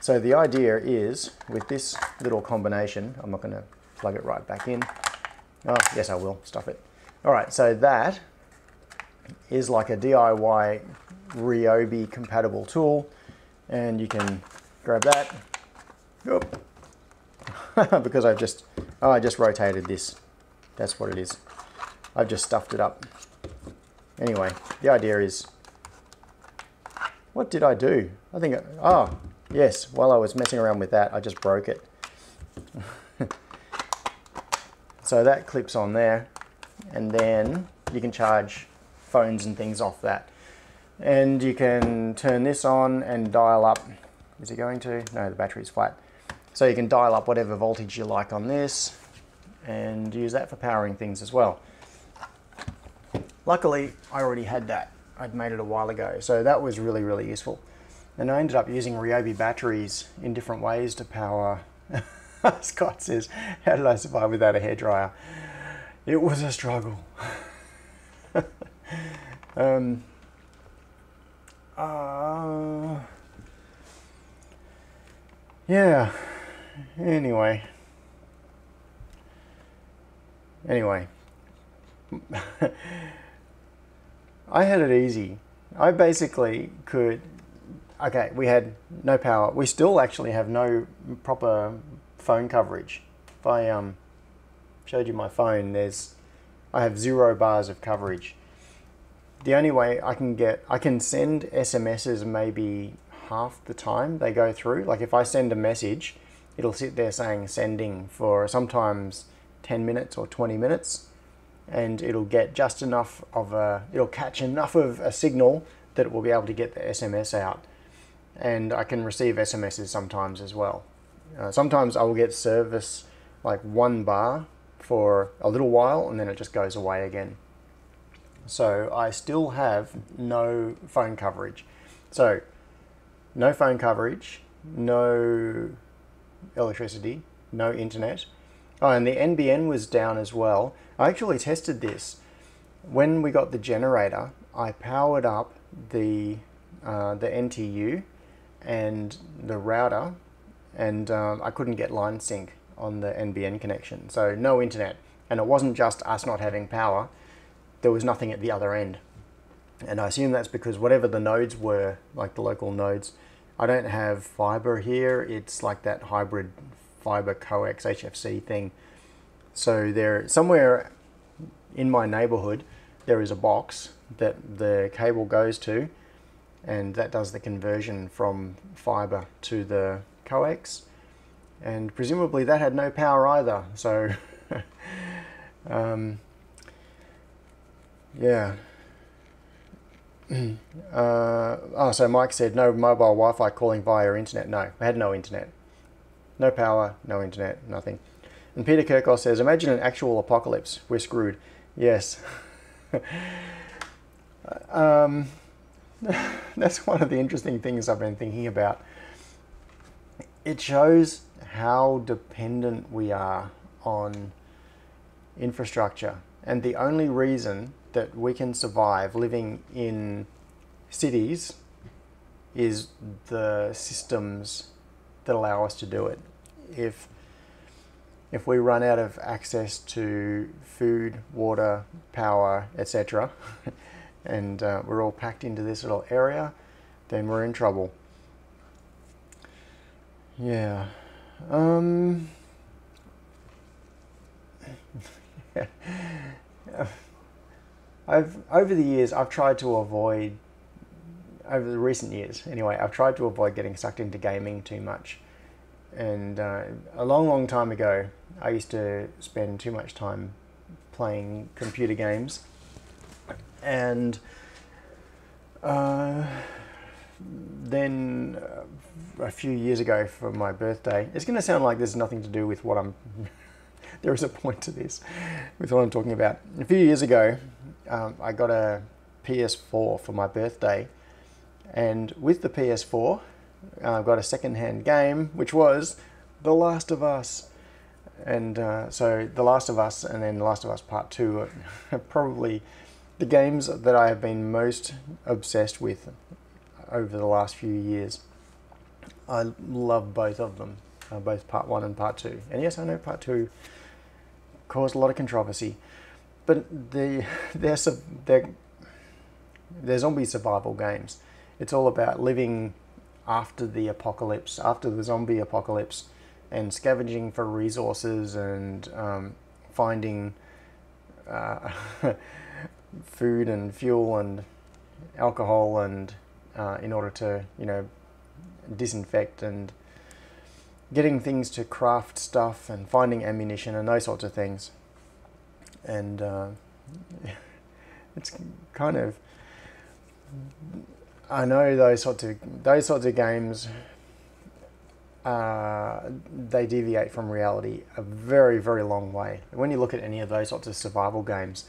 So the idea is with this little combination, I'm not going to plug it right back in. Oh, yes, I will Stop it. All right, so that is like a DIY Ryobi compatible tool, and you can grab that. Oop, [laughs] because I've just, oh, I just rotated this. That's what it is. I've just stuffed it up. Anyway, the idea is, what did I do? I think, oh, yes, while I was messing around with that, I just broke it. [laughs] so that clips on there, and then you can charge phones and things off that. And you can turn this on and dial up. Is it going to? No, the battery's flat. So you can dial up whatever voltage you like on this and use that for powering things as well. Luckily, I already had that. I'd made it a while ago, so that was really, really useful. And I ended up using Ryobi batteries in different ways to power. [laughs] Scott says, How did I survive without a hairdryer? It was a struggle. [laughs] um, uh, yeah. Anyway. Anyway. [laughs] I had it easy. I basically could. Okay, we had no power. We still actually have no proper phone coverage. If I um, showed you my phone, there's I have zero bars of coverage. The only way I can get I can send SMSs maybe half the time they go through. Like if I send a message, it'll sit there saying sending for sometimes 10 minutes or 20 minutes and it'll get just enough of a it'll catch enough of a signal that it will be able to get the SMS out. And I can receive SMSs sometimes as well. Uh, sometimes I will get service like one bar for a little while and then it just goes away again. So I still have no phone coverage. So no phone coverage no electricity no internet Oh, and the NBN was down as well. I actually tested this. When we got the generator, I powered up the, uh, the NTU and the router, and um, I couldn't get line sync on the NBN connection. So no internet. And it wasn't just us not having power, there was nothing at the other end. And I assume that's because whatever the nodes were, like the local nodes, I don't have fiber here. It's like that hybrid fiber coax HFC thing. So there, somewhere in my neighborhood, there is a box that the cable goes to, and that does the conversion from fiber to the coax. And presumably that had no power either. So, [laughs] um, yeah. Uh, oh, so Mike said no mobile Wi-Fi calling via internet. No, I had no internet. No power, no internet, nothing. And Peter Kirkos says, imagine an actual apocalypse. We're screwed. Yes. [laughs] um, [laughs] that's one of the interesting things I've been thinking about. It shows how dependent we are on infrastructure. And the only reason that we can survive living in cities is the systems that allow us to do it. If if we run out of access to food, water, power, etc., [laughs] and uh, we're all packed into this little area, then we're in trouble. Yeah. Um, [laughs] I've over the years I've tried to avoid over the recent years anyway I've tried to avoid getting sucked into gaming too much. And uh, a long long time ago I used to spend too much time playing computer games. And uh, then uh, a few years ago for my birthday it's going to sound like there's nothing to do with what I'm [laughs] there is a point to this with what I'm talking about. A few years ago um, I got a PS4 for my birthday and with the PS4 uh, I've got a second-hand game which was The Last of Us and uh, so The Last of Us and then The Last of Us Part 2 are [laughs] probably the games that I have been most obsessed with over the last few years. I love both of them, uh, both Part 1 and Part 2. And yes, I know Part 2 caused a lot of controversy, but the, they're, they're, they're zombie survival games. It's all about living after the apocalypse, after the zombie apocalypse, and scavenging for resources and um, finding uh, [laughs] food and fuel and alcohol and uh, in order to you know disinfect and getting things to craft stuff and finding ammunition and those sorts of things. And uh, [laughs] it's kind of I know those sorts of those sorts of games. Uh, they deviate from reality a very, very long way. When you look at any of those sorts of survival games,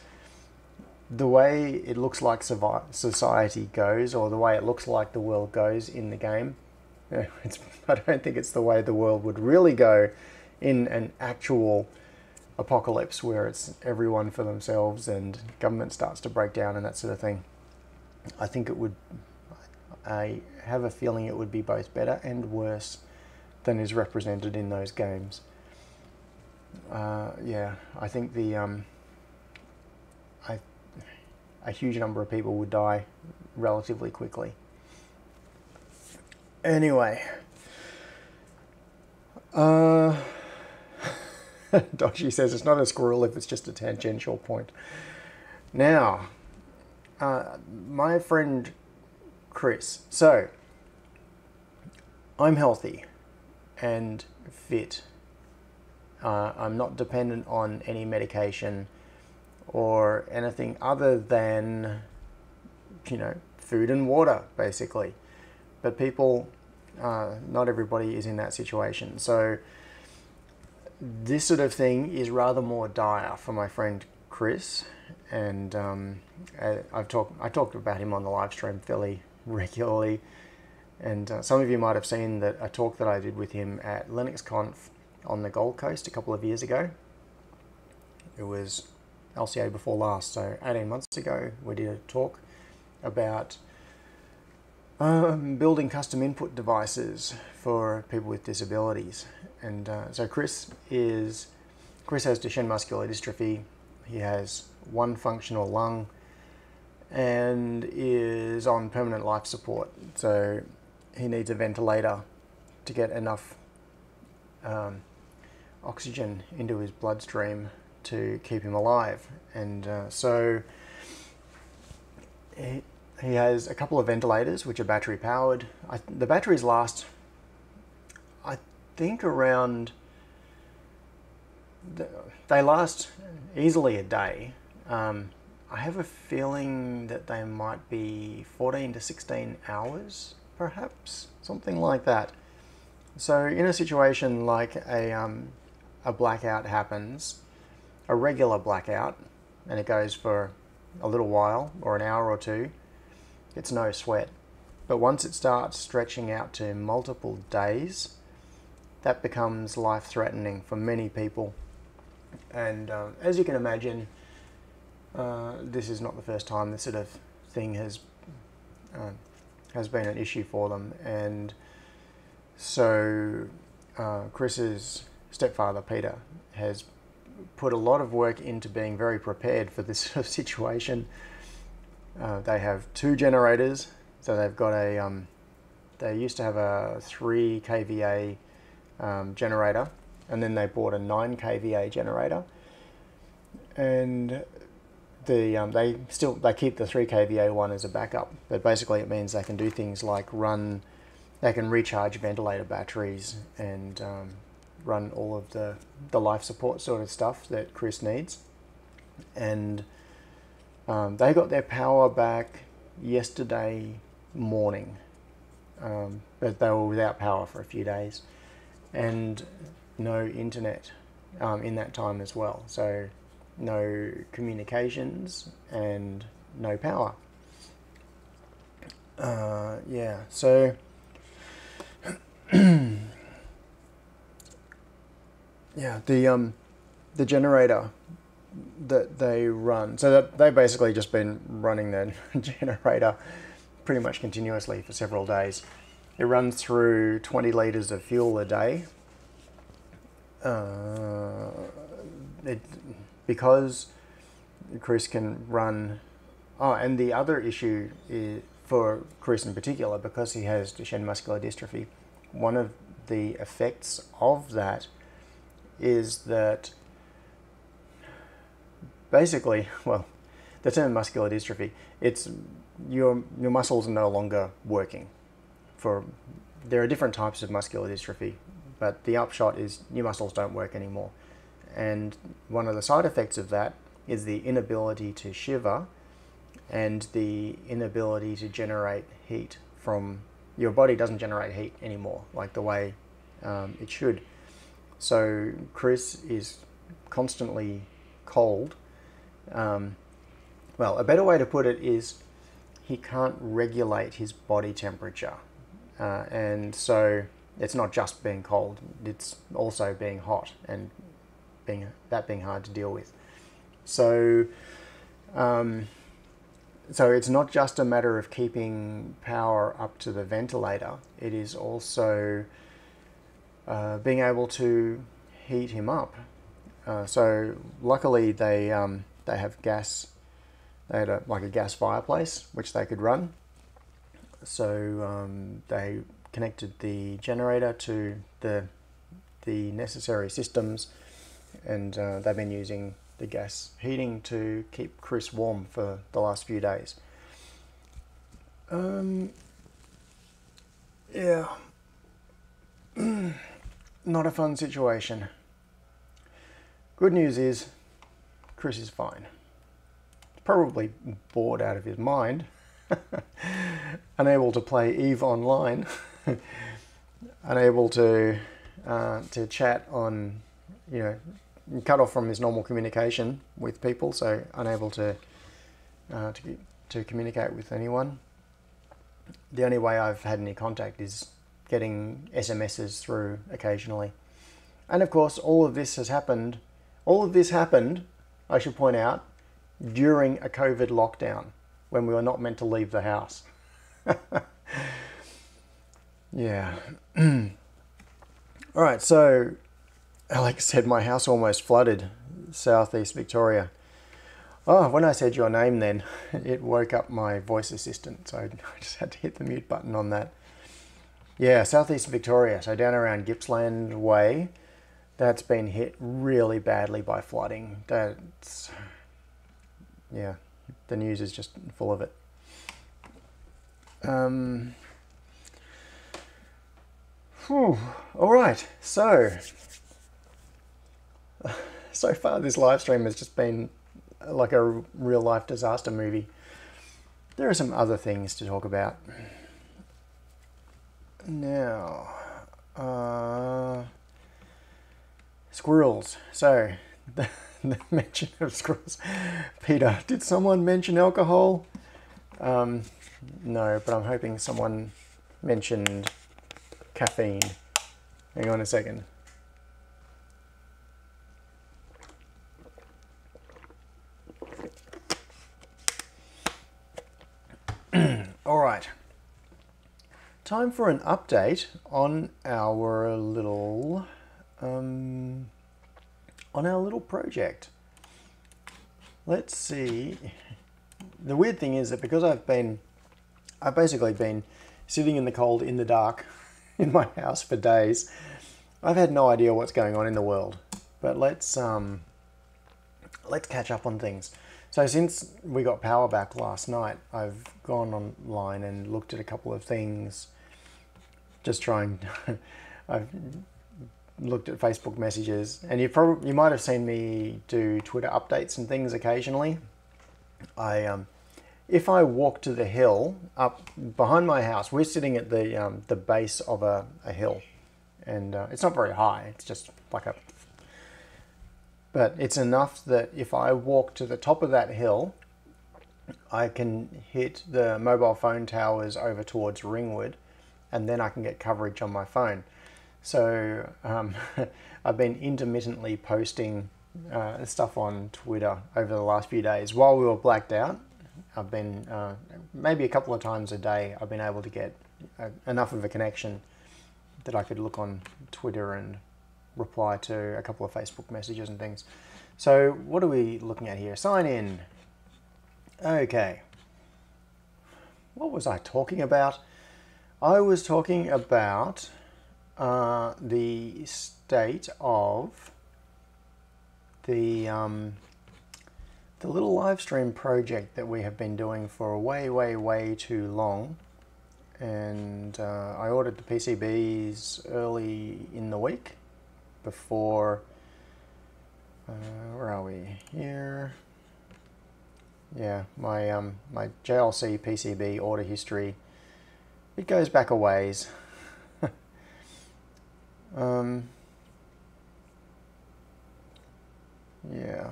the way it looks like society goes, or the way it looks like the world goes in the game, [laughs] it's, I don't think it's the way the world would really go in an actual apocalypse where it's everyone for themselves and government starts to break down and that sort of thing. I think it would I have a feeling it would be both better and worse than is represented in those games. Uh, yeah, I think the um, I, a huge number of people would die relatively quickly. Anyway, uh, [laughs] Dodgy says it's not a squirrel if it's just a tangential point. Now, uh, my friend Chris. So, I'm healthy and fit. Uh, I'm not dependent on any medication or anything other than, you know, food and water, basically. But people, uh, not everybody is in that situation. So, this sort of thing is rather more dire for my friend Chris, and um, I, I've talked I talked about him on the live stream fairly [laughs] regularly. And uh, some of you might have seen that a talk that I did with him at LinuxConf on the Gold Coast a couple of years ago. It was LCA before last, so 18 months ago, we did a talk about um, building custom input devices for people with disabilities. And uh, so Chris is Chris has Duchenne muscular dystrophy. He has one functional lung and is on permanent life support. So he needs a ventilator to get enough um, oxygen into his bloodstream to keep him alive. And uh, so he, he has a couple of ventilators which are battery powered. I, the batteries last, think, around. They last easily a day. Um, I have a feeling that they might be 14 to 16 hours, perhaps, something like that. So, in a situation like a, um, a blackout happens, a regular blackout, and it goes for a little while or an hour or two, it's no sweat. But once it starts stretching out to multiple days, that becomes life threatening for many people. And uh, as you can imagine, uh, this is not the first time this sort of thing has uh, has been an issue for them, and so uh, Chris's stepfather Peter has put a lot of work into being very prepared for this [laughs] sort of situation. Uh, they have two generators, so they've got a um, they used to have a three kVA um, generator, and then they bought a nine kVA generator, and the um, they still they keep the 3 kVA one as a backup, but basically it means they can do things like run, they can recharge ventilator batteries and um, run all of the the life support sort of stuff that Chris needs, and um, they got their power back yesterday morning, um, but they were without power for a few days, and no internet um, in that time as well. So no communications, and no power. Uh, yeah, so [clears throat] yeah, the um, the generator that they run. So that they've basically just been running their [laughs] generator pretty much continuously for several days. It runs through 20 liters of fuel a day. Uh, it because Chris can run. Oh, and the other issue is for Chris in particular, because he has Duchenne muscular dystrophy, one of the effects of that is that basically, [laughs] well, the term muscular dystrophy, it's your your muscles are no longer working for there are different types of muscular dystrophy, but the upshot is your muscles don't work anymore. And one of the side effects of that is the inability to shiver and the inability to generate heat from your body doesn't generate heat anymore like the way um, it should. So Chris is constantly cold. Um, well, a better way to put it is he can't regulate his body temperature. Uh, and so it's not just being cold, it's also being hot and being that being hard to deal with. So, um, so it's not just a matter of keeping power up to the ventilator. It is also uh, being able to heat him up. Uh, so luckily they um, they have gas. They had a, like a gas fireplace which they could run. So um, they connected the generator to the the necessary systems, and uh, they've been using the gas heating to keep Chris warm for the last few days. Um, yeah, [clears throat] not a fun situation. Good news is, Chris is fine. Probably bored out of his mind, [laughs] unable to play Eve online, [laughs] unable to uh, to chat on, you know, cut off from his normal communication with people, so unable to uh, to to communicate with anyone. The only way I've had any contact is getting SMSs through occasionally, and of course, all of this has happened. All of this happened, I should point out, during a COVID lockdown when we were not meant to leave the house. [laughs] yeah. [clears throat] All right, so Alex said my house almost flooded, southeast Victoria. Oh, when I said your name then, [laughs] it woke up my voice assistant, so [laughs] I just had to hit the mute button on that. Yeah, southeast Victoria, so down around Gippsland Way, that's been hit really badly by flooding. That's, yeah, the news is just full of it. Um, whew, all right, so [laughs] so far this live stream has just been like a real life disaster movie. There are some other things to talk about. Now, uh, squirrels. So, [laughs] [laughs] the, mention of squirrels. Peter, did someone mention alcohol? Um, no, but I'm hoping someone mentioned caffeine. Hang on a second. [clears throat] All right. Time for an update on our little um, on our little project. Let's see. The weird thing is that because I've been I've basically been sitting in the cold in the dark [laughs] in my house for days. I've had no idea what's going on in the world. But let's um let's catch up on things. So since we got power back last night, I've gone online and looked at a couple of things. Just trying. [laughs] I've looked at Facebook messages, and you probably you might have seen me do Twitter updates and things occasionally. I um, if I walk to the hill up behind my house, we're sitting at the um, the base of a, a hill, and uh, it's not very high. It's just like a but it's enough that if I walk to the top of that hill, I can hit the mobile phone towers over towards Ringwood, and then I can get coverage on my phone. So um, [laughs] I've been intermittently posting uh, stuff on Twitter over the last few days while we were blacked out. I've been uh, maybe a couple of times a day. I've been able to get a, uh, enough of a connection that I could look on Twitter and reply to a couple of Facebook messages and things. So what are we looking at here? Sign in. Okay. What was I talking about? I was talking about uh, the state of the um, the little live stream project that we have been doing for way, way, way too long. and uh, I ordered the PCBs early in the week before. Uh, where are we? Here. Yeah, my um, my JLC PCB order history. It goes back a ways. Um, yeah.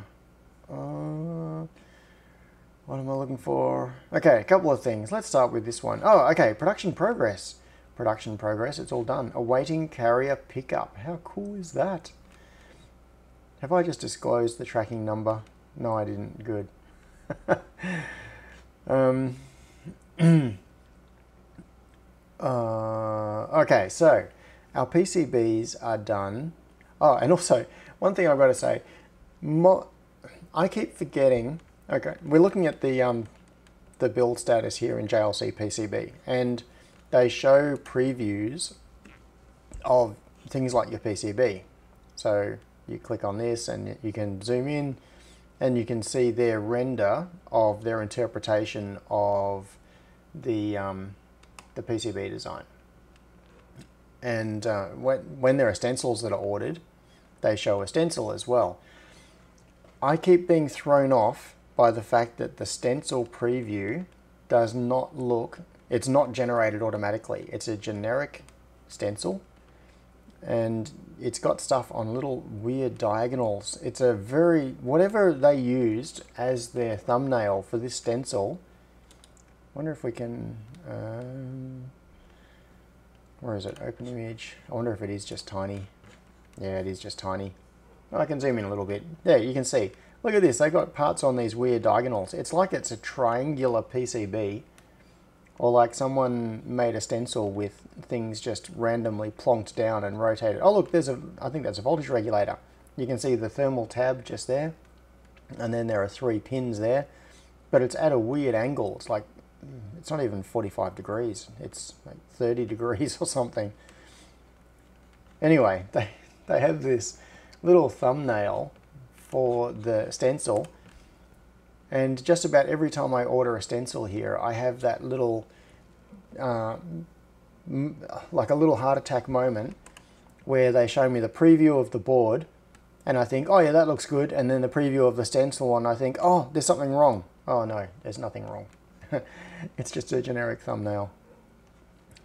Uh, what am I looking for? Okay, a couple of things. Let's start with this one. Oh, okay, production progress. Production progress, it's all done. Awaiting carrier pickup. How cool is that? Have I just disclosed the tracking number? No, I didn't. Good. [laughs] um, [clears throat] uh, okay, so our PCBs are done. Oh, and also, one thing I've got to say, I keep forgetting Okay, we're looking at the um, the build status here in JLC PCB, and they show previews of things like your PCB. So you click on this, and you can zoom in, and you can see their render of their interpretation of the um, the PCB design. And uh, when when there are stencils that are ordered, they show a stencil as well. I keep being thrown off by the fact that the stencil preview does not look, it's not generated automatically. It's a generic stencil and it's got stuff on little weird diagonals. It's a very, whatever they used as their thumbnail for this stencil, wonder if we can, um, where is it, open image. I wonder if it is just tiny. Yeah, it is just tiny. I can zoom in a little bit. There, you can see. Look at this, They've got parts on these weird diagonals. It's like it's a triangular PCB or like someone made a stencil with things just randomly plonked down and rotated. Oh look, there's a, I think that's a voltage regulator. You can see the thermal tab just there. And then there are three pins there, but it's at a weird angle. It's like, it's not even 45 degrees. It's like 30 [laughs] degrees or something. Anyway, they, they have this little thumbnail for the stencil. And just about every time I order a stencil here, I have that little, uh, like a little heart attack moment where they show me the preview of the board and I think, oh yeah, that looks good. And then the preview of the stencil one, I think, oh, there's something wrong. Oh no, there's nothing wrong. [laughs] it's just a generic thumbnail.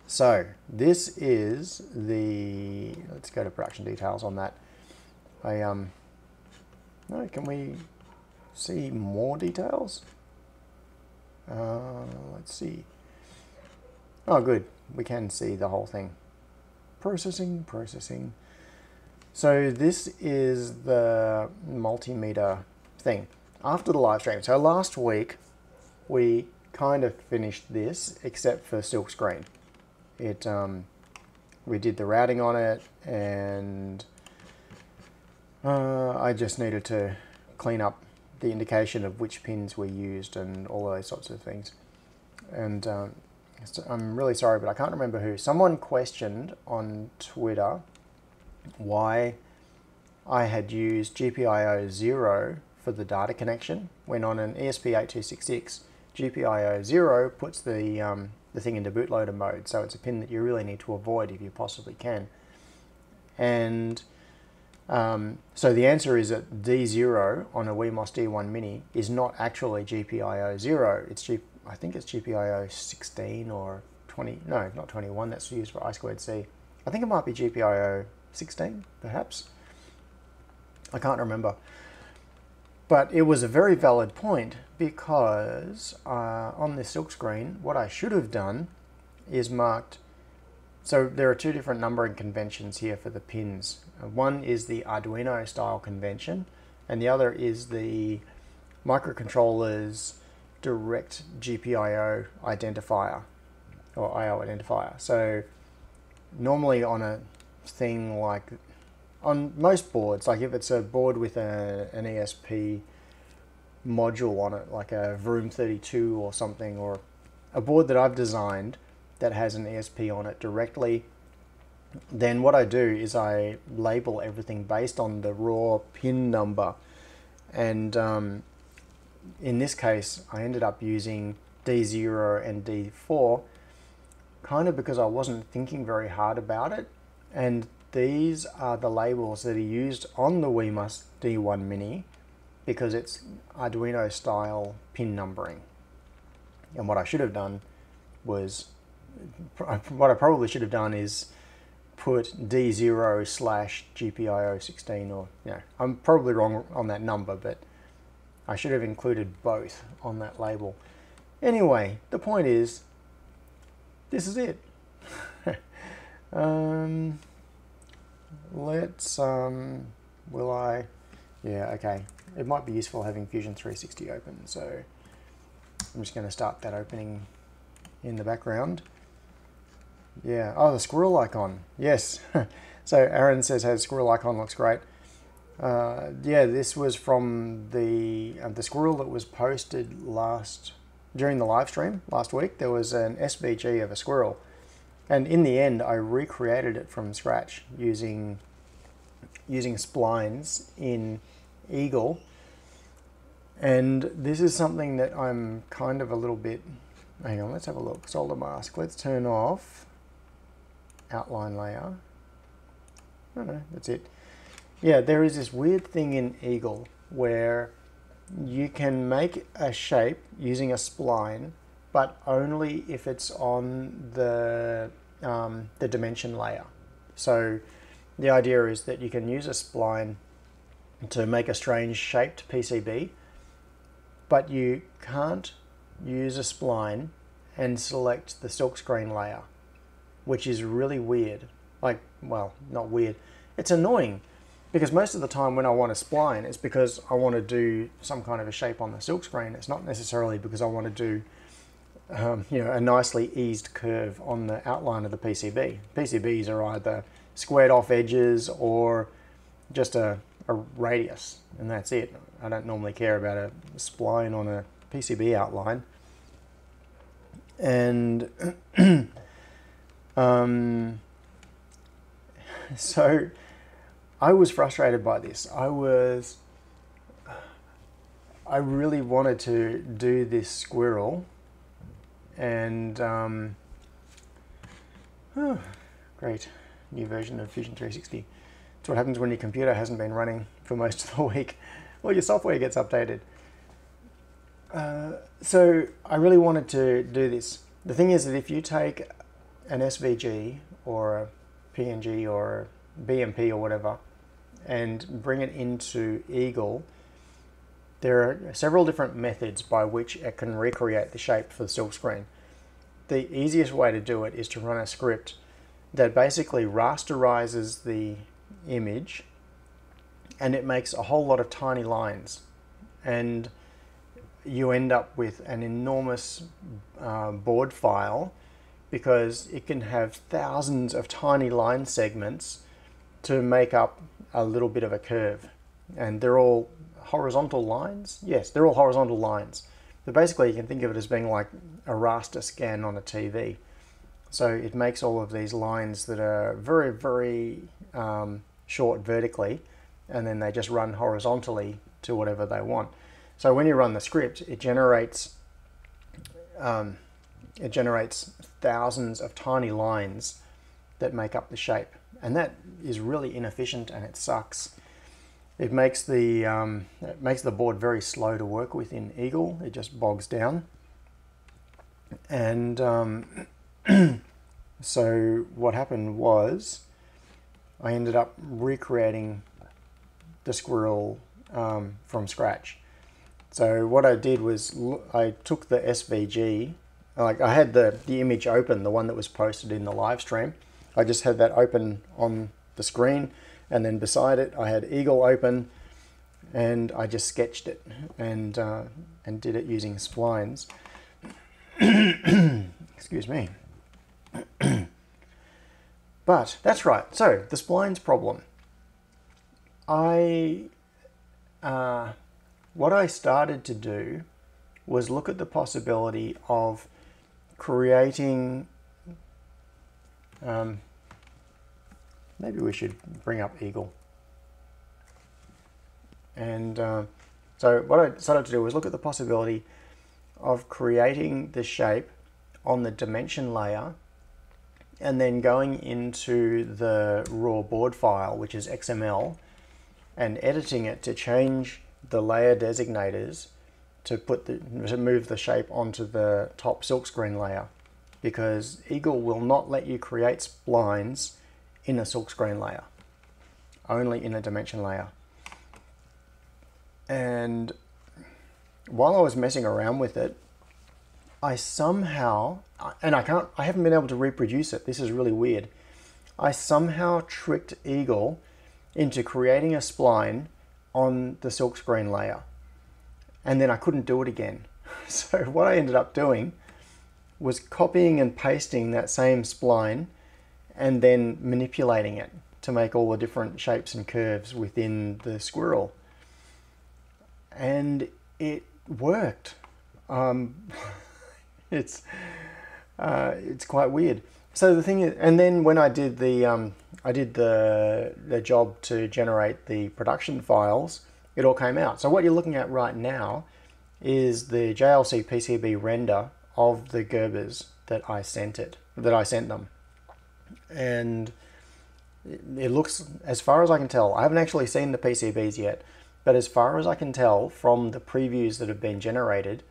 So this is the, let's go to production details on that. I um, no, can we see more details? Uh, let's see. Oh, good. We can see the whole thing. Processing, processing. So this is the multimeter thing. After the live stream. So last week, we kind of finished this, except for Silkscreen. It, um, we did the routing on it, and uh, I just needed to clean up the indication of which pins were used and all those sorts of things. And um, I'm really sorry, but I can't remember who. Someone questioned on Twitter why I had used GPIO 0 for the data connection when on an ESP8266, GPIO 0 puts the, um, the thing into bootloader mode. So it's a pin that you really need to avoid if you possibly can. And um, so the answer is that D0 on a Wemos D1 Mini is not actually GPIO 0. It's G, I think it's GPIO 16 or 20, no, not 21, that's used for I squared C. I think it might be GPIO 16, perhaps. I can't remember. But it was a very valid point because uh, on this silk screen, what I should have done is marked so there are two different numbering conventions here for the pins. One is the Arduino style convention and the other is the microcontroller's direct GPIO identifier or IO identifier. So normally on a thing like on most boards, like if it's a board with a, an ESP module on it, like a WROOM 32 or something, or a board that I've designed, that has an ESP on it directly, then what I do is I label everything based on the raw pin number. And um, in this case, I ended up using D0 and D4 kind of because I wasn't thinking very hard about it. And these are the labels that are used on the Wemos D1 Mini because it's Arduino style pin numbering. And what I should have done was, what I probably should have done is put D0 slash GPIO 16 or, you know, I'm probably wrong on that number, but I should have included both on that label. Anyway, the point is, this is it. [laughs] um, let's, um, will I, yeah, okay. It might be useful having Fusion 360 open, so I'm just going to start that opening in the background. Yeah, oh, the squirrel icon, yes. [laughs] so Aaron says, hey, squirrel icon looks great. Uh, yeah, this was from the uh, the squirrel that was posted last during the live stream last week. There was an SVG of a squirrel, and in the end, I recreated it from scratch using using splines in Eagle. And this is something that I'm kind of a little bit. Hang on, let's have a look. Solder mask. Let's turn off outline layer. No, no, that's it. Yeah, there is this weird thing in Eagle where you can make a shape using a spline, but only if it's on the, um, the dimension layer. So the idea is that you can use a spline to make a strange shaped PCB, but you can't use a spline and select the silkscreen layer, which is really weird. Like, well, not weird. It's annoying because most of the time when I want a spline, it's because I want to do some kind of a shape on the silkscreen. It's not necessarily because I want to do um, you know, a nicely eased curve on the outline of the PCB. PCBs are either squared off edges or just a, a radius, and that's it. I don't normally care about a spline on a PCB outline. And [clears throat] um, [laughs] so I was frustrated by this. I was, I really wanted to do this squirrel, and um, oh, [sighs] great new version of Fusion 360. It's what happens when your computer hasn't been running for most of the week. [laughs] Well, your software gets updated. Uh, so I really wanted to do this. The thing is that if you take an SVG or a PNG or a BMP or whatever, and bring it into Eagle, there are several different methods by which it can recreate the shape for the silk screen. The easiest way to do it is to run a script that basically rasterizes the image and it makes a whole lot of tiny lines and you end up with an enormous uh, board file because it can have thousands of tiny line segments to make up a little bit of a curve. And they're all horizontal lines. Yes, they're all horizontal lines. But basically, you can think of it as being like a raster scan on a TV. So it makes all of these lines that are very, very um, short vertically, and then they just run horizontally to whatever they want. So when you run the script, it generates um, it generates thousands of tiny lines that make up the shape and that is really inefficient and it sucks. It makes the um, it makes the board very slow to work with in Eagle. It just bogs down, and um, [clears throat] so what happened was I ended up recreating the squirrel um, from scratch. So what I did was I took the SVG, like I had the, the image open, the one that was posted in the live stream, I just had that open on the screen and then beside it I had Eagle open and I just sketched it and, uh, and did it using splines. [clears throat] Excuse me. [clears throat] but that's right. So the splines problem. I, uh, what I started to do was look at the possibility of creating um, maybe we should bring up Eagle. And uh, so what I started to do was look at the possibility of creating the shape on the dimension layer and then going into the raw board file, which is XML, and editing it to change the layer designators to put the to move the shape onto the top silkscreen layer because Eagle will not let you create splines in a silkscreen layer only in a dimension layer. And while I was messing around with it I somehow and I can't I haven't been able to reproduce it this is really weird I somehow tricked Eagle into creating a spline on the silkscreen layer and then I couldn't do it again. [laughs] So what I ended up doing was copying and pasting that same spline and then manipulating it to make all the different shapes and curves within the squirrel. And it worked. Um, [laughs] it's uh, it's quite weird. So the thing is, and then when I did the um, I did the the job to generate the production files, it all came out. So what you're looking at right now is the JLC PCB render of the Gerbers that I sent it, that I sent them. And it looks, as far as I can tell, I haven't actually seen the PCBs yet, but as far as I can tell from the previews that have been generated,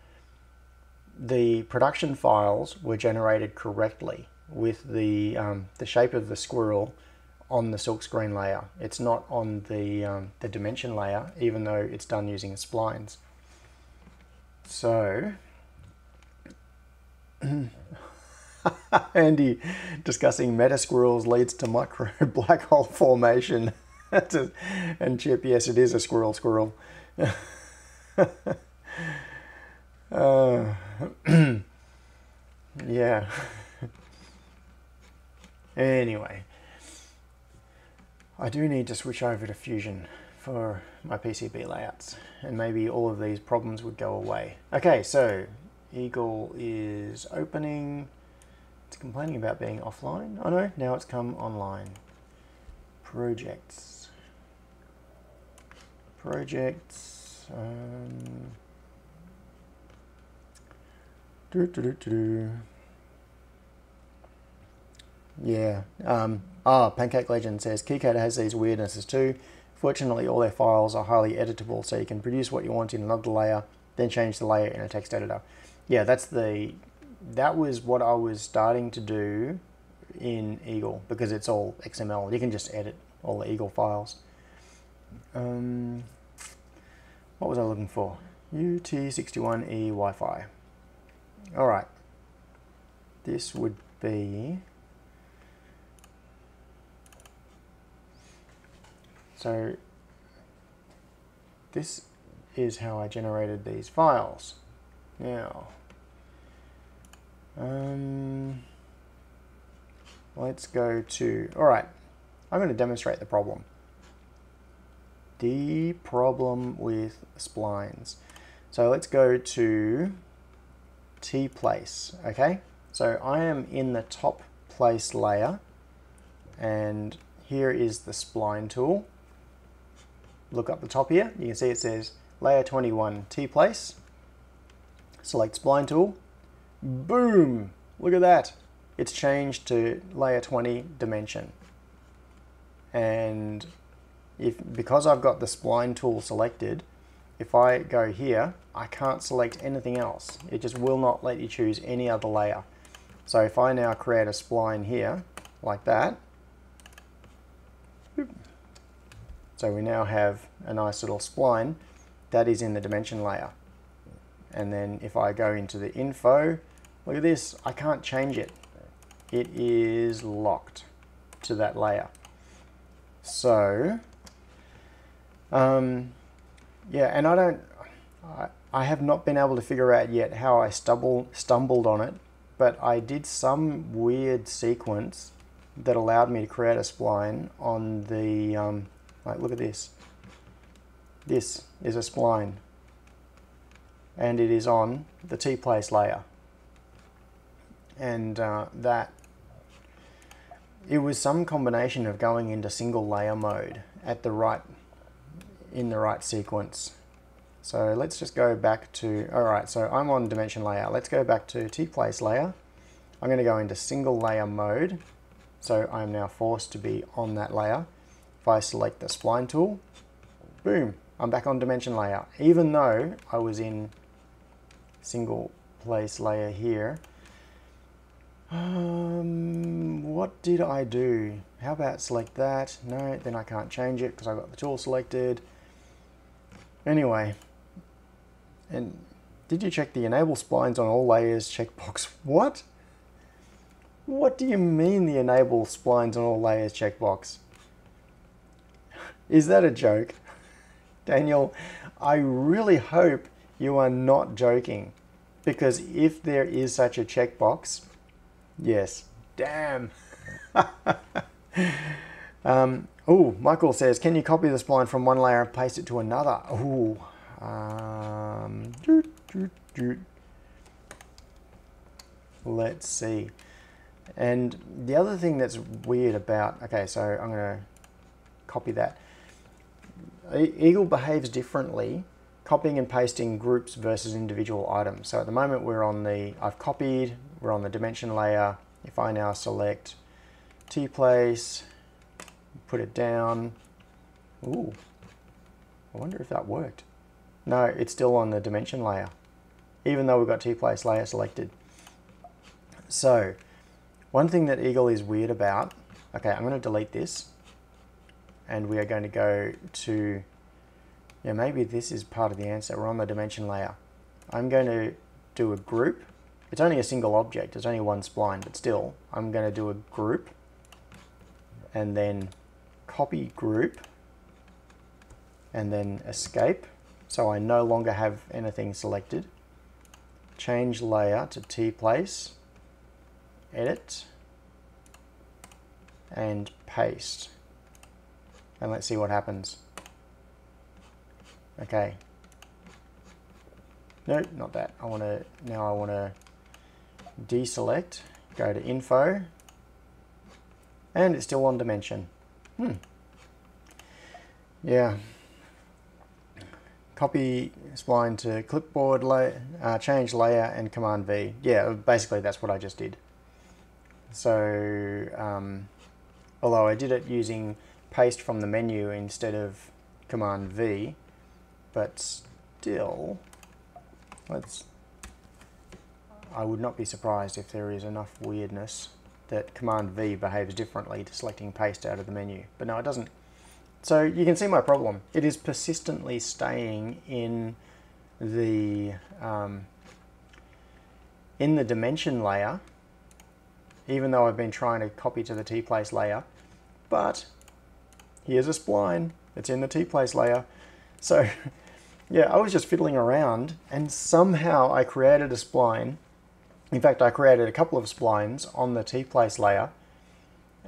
the production files were generated correctly with the, um, the shape of the squirrel on the silkscreen layer. It's not on the, um, the dimension layer, even though it's done using splines. So, [laughs] Andy discussing meta squirrels leads to micro [laughs] black hole formation. [laughs] and Chip, yes, it is a squirrel squirrel. uh, [clears throat] yeah. [laughs] anyway. I do need to switch over to Fusion for my PCB layouts and maybe all of these problems would go away. Okay, so Eagle is opening. It's complaining about being offline. Oh no, now it's come online. Projects. Projects. Um, doo -doo -doo yeah. Um, ah, Pancake Legend says KiCad has these weirdnesses too. Fortunately, all their files are highly editable, so you can produce what you want in another layer, then change the layer in a text editor. Yeah, that's the that was what I was starting to do in Eagle because it's all XML. You can just edit all the Eagle files. Um, what was I looking for? UT61E Wi-Fi. All right. This would be So this is how I generated these files. Now, um, let's go to, all right, I'm going to demonstrate the problem. The problem with splines. So let's go to T-place, okay? So I am in the top place layer and here is the spline tool look up the top here, you can see it says layer 21 T-place. Select spline tool. Boom! Look at that. It's changed to layer 20 dimension. And if because I've got the spline tool selected, if I go here, I can't select anything else. It just will not let you choose any other layer. So if I now create a spline here, like that, So we now have a nice little spline that is in the dimension layer. And then if I go into the info, look at this, I can't change it. It is locked to that layer. So, um, yeah, and I don't, I, I have not been able to figure out yet how I stumble, stumbled on it, but I did some weird sequence that allowed me to create a spline on the um, like, look at this. This is a spline. And it is on the T-place layer. And uh, that, it was some combination of going into single layer mode at the right, in the right sequence. So let's just go back to, all right, so I'm on dimension layer. Let's go back to T-place layer. I'm going to go into single layer mode So I'm now forced to be on that layer. If I select the spline tool, boom, I'm back on dimension layer. Even though I was in single place layer here. Um, what did I do? How about select that? No, then I can't change it because I've got the tool selected. Anyway, and did you check the enable splines on all layers checkbox? What? What do you mean the enable splines on all layers checkbox? Is that a joke? Daniel, I really hope you are not joking. Because if there is such a checkbox, yes, damn. [laughs] um, oh, Michael says, can you copy the spline from one layer and paste it to another? Oh, um, let's see. And the other thing that's weird about, okay, so I'm going to copy that. Eagle behaves differently copying and pasting groups versus individual items. So at the moment we're on the, I've copied, we're on the dimension layer. If I now select T-place, put it down, ooh, I wonder if that worked. No, it's still on the dimension layer, even though we've got T-place layer selected. So one thing that Eagle is weird about, okay, I'm going to delete this and we are going to go to yeah, maybe this is part of the answer. We're on the dimension layer. I'm going to do a group. It's only a single object. It's only one spline, but still, I'm going to do a group and then copy group and then escape. So I no longer have anything selected. Change layer to T-place, edit, and paste. And let's see what happens. Okay. No, not that. I want to, now I want to deselect, go to info, and it's still on dimension. Hmm. Yeah. Copy spline to clipboard, layer, uh, change layer and command V. Yeah, basically that's what I just did. So, um, although I did it using paste from the menu instead of command V, but still, let's, I would not be surprised if there is enough weirdness that Command V behaves differently to selecting paste out of the menu. But no, it doesn't. So you can see my problem. It is persistently staying in the um, in the dimension layer, even though I've been trying to copy to the T-place layer. But here's a spline. It's in the T-place layer. So [laughs] yeah, I was just fiddling around and somehow I created a spline. In fact, I created a couple of splines on the T-place layer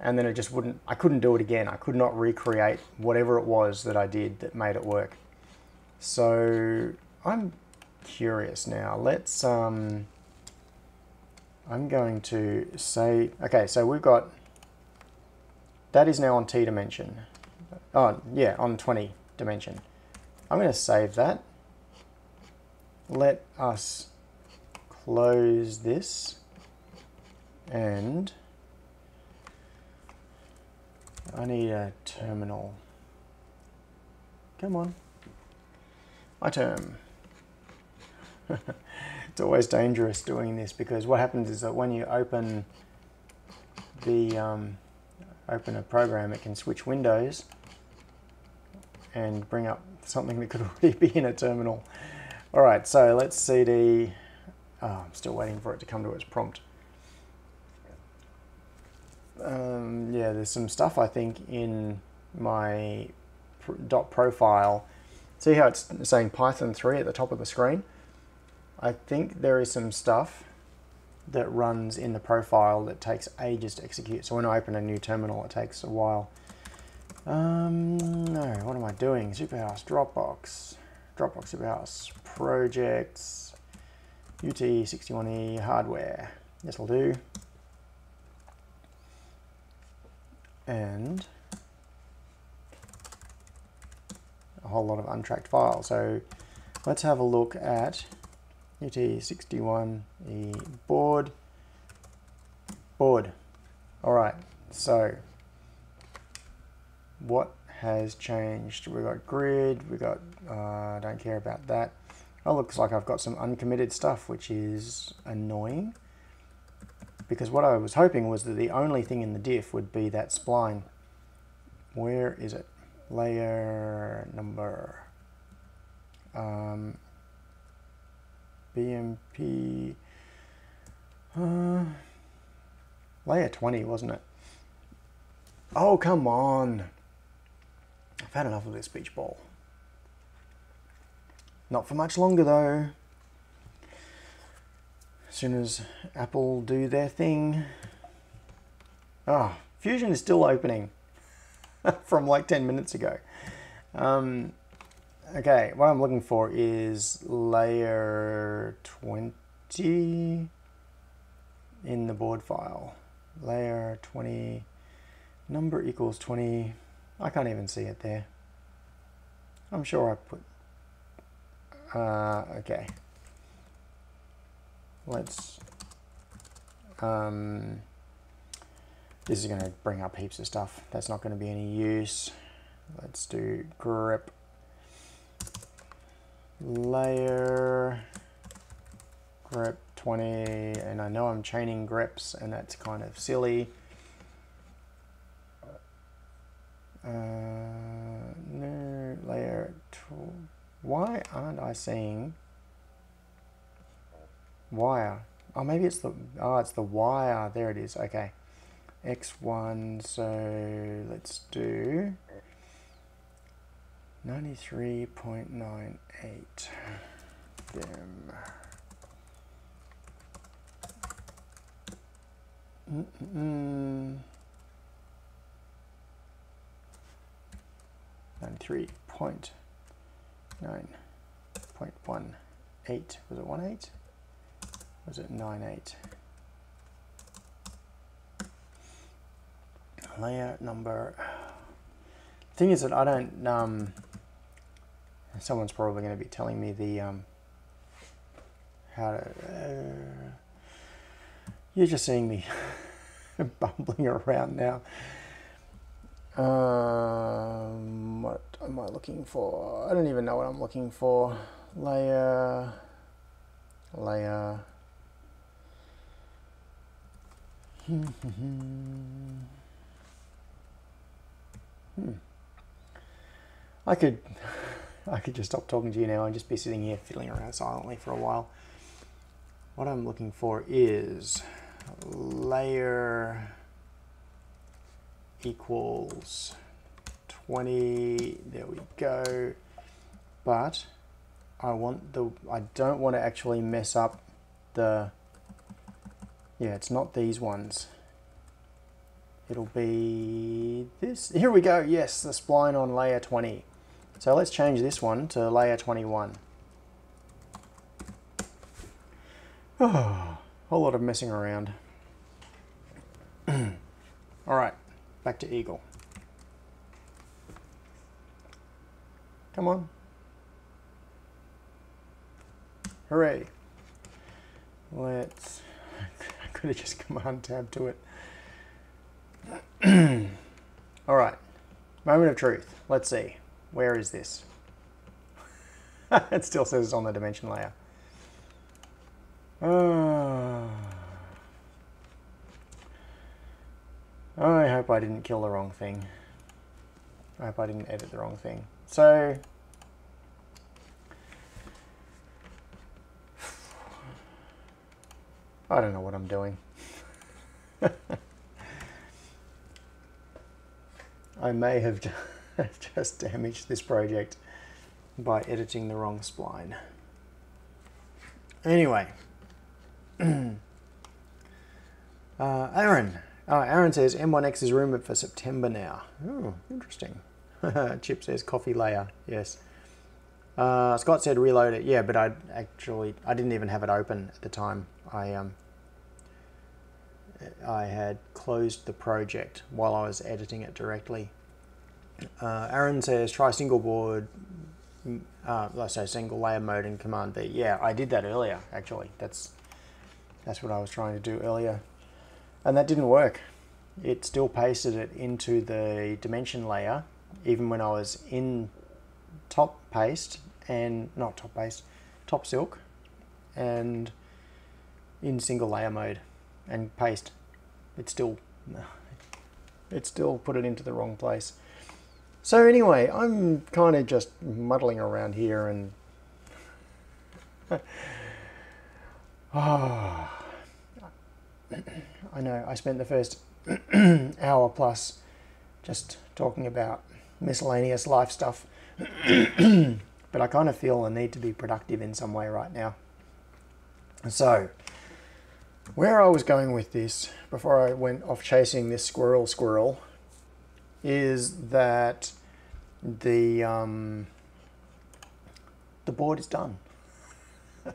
and then it just wouldn't, I couldn't do it again. I could not recreate whatever it was that I did that made it work. So I'm curious now. Let's, um, I'm going to say, okay, so we've got, that is now on T dimension. Oh, yeah, on 20 dimension. I'm going to save that. Let us close this and I need a terminal. Come on. My term. [laughs] it's always dangerous doing this because what happens is that when you open the um, open a program it can switch windows and bring up something that could [laughs] already be in a terminal. All right, so let's cd, I'm still waiting for it to come to its prompt. Um, yeah, there's some stuff I think in my dot profile. See how it's saying Python 3 at the top of the screen? I think there is some stuff that runs in the profile that takes ages to execute. So when I open a new terminal, it takes a while. Um, no, what am I doing? Superhouse, Dropbox, Dropbox Superhouse, Projects, UT61E, Hardware. This will do. And a whole lot of untracked files. So let's have a look at UT61E board. Board. All right, so what has changed? We've got grid, we've got, uh, don't care about that. Oh, looks like I've got some uncommitted stuff, which is annoying. Because what I was hoping was that the only thing in the diff would be that spline. Where is it? Layer number. Um, BMP. Uh, layer 20, wasn't it? Oh, come on. I've had enough of this beach ball. Not for much longer though. As soon as Apple do their thing. Ah, oh, Fusion is still opening [laughs] from like 10 minutes ago. Um, okay, what I'm looking for is layer 20 in the board file. Layer 20, number equals 20. I can't even see it there. I'm sure I put uh, okay. Let's, um, this is going to bring up heaps of stuff. That's not going to be any use. Let's do grep layer grep 20 and I know I'm chaining greps and that's kind of silly. Uh, no layer why aren't I seeing wire? Oh, maybe it's the, oh, it's the wire. There it is. Okay. X1, so let's do 93.98. Them. Mm -mm. 93 point nine point one eight. Was it one eight? Was it nine eight? Layout number. Thing is that I don't. Um, someone's probably going to be telling me the um, how to. Uh, you're just seeing me [laughs] bumbling around now. Um, what am I looking for? I don't even know what I'm looking for. Layer, layer. hmm. I could, [laughs] I could just stop talking to you now and just be sitting here fiddling around silently for a while. What I'm looking for is layer equals 20 there we go. But I want the I don't want to actually mess up the yeah it's not these ones. It'll be this. Here we go. Yes the spline on layer 20 so let's change this one to layer 21 [sighs] oh whole lot of messing around. [clears throat] All right Back to eagle. Come on. Hooray. Let's, [laughs] I could have just command tab to it. [clears throat] All right, moment of truth. Let's see, where is this? [laughs] it still says it's on the dimension layer. Uh, I hope I didn't kill the wrong thing. I hope I didn't edit the wrong thing. So, [sighs] I don't know what I'm doing. [laughs] I may [laughs] have just damaged this project by editing the wrong spline. Anyway, [clears throat] uh, Aaron, Oh, Aaron says M1X is rumored for September now. Oh, interesting. [laughs] Chip says coffee layer. Yes. Uh, Scott said reload it. Yeah, but I actually I didn't even have it open at the time. I um I had closed the project while I was editing it directly. Uh, Aaron says try single board. Uh, let's say single layer mode in Command V. Yeah, I did that earlier. Actually, that's that's what I was trying to do earlier and that didn't work. it still pasted it into the dimension layer even when I was in top paste and not top paste, top silk and in single layer mode and paste. It still [laughs] it still put it into the wrong place. So anyway, I'm kind of just muddling around here and oh, [laughs] [sighs] [sighs] [sighs] [clears throat] I know I spent the first [clears throat] hour plus just talking about miscellaneous life stuff. [clears throat] but I kind of feel a need to be productive in some way right now. So, where I was going with this before I went off chasing this squirrel squirrel is that the um, the board is done. [laughs]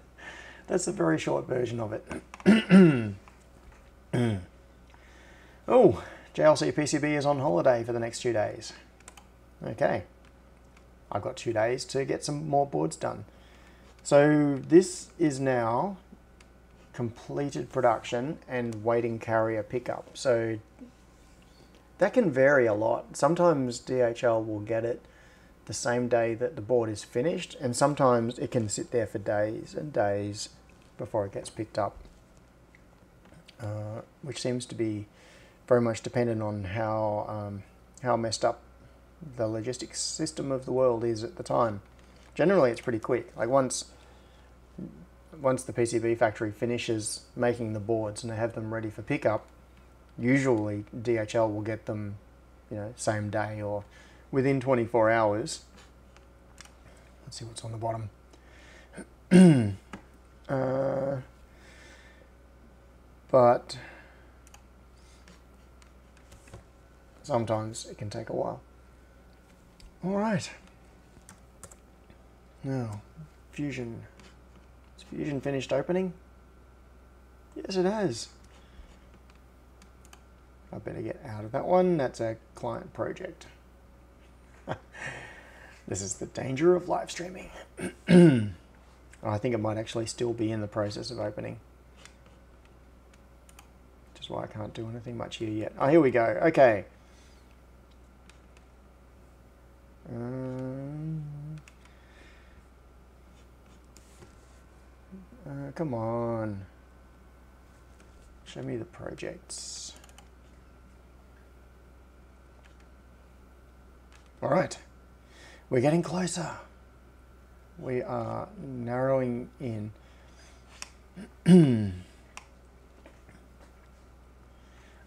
That's a very short version of it. Mm. oh, JLC PCB is on holiday for the next two days. Okay, I've got two days to get some more boards done. So this is now completed production and waiting carrier pickup. So that can vary a lot. Sometimes DHL will get it the same day that the board is finished and sometimes it can sit there for days and days before it gets picked up. Uh, which seems to be very much dependent on how um, how messed up the logistics system of the world is at the time. Generally, it's pretty quick. Like once once the PCB factory finishes making the boards and they have them ready for pickup, usually DHL will get them, you know, same day or within 24 hours. Let's see what's on the bottom. [clears throat] uh, but sometimes it can take a while. All right. Now, Fusion. Has Fusion finished opening? Yes, it has. I better get out of that one. That's a client project. [laughs] this is the danger of live streaming. [clears throat] I think it might actually still be in the process of opening. Is why I can't do anything much here yet. Oh, here we go. Okay. Um, uh, come on. Show me the projects. All right. We're getting closer. We are narrowing in. [clears throat]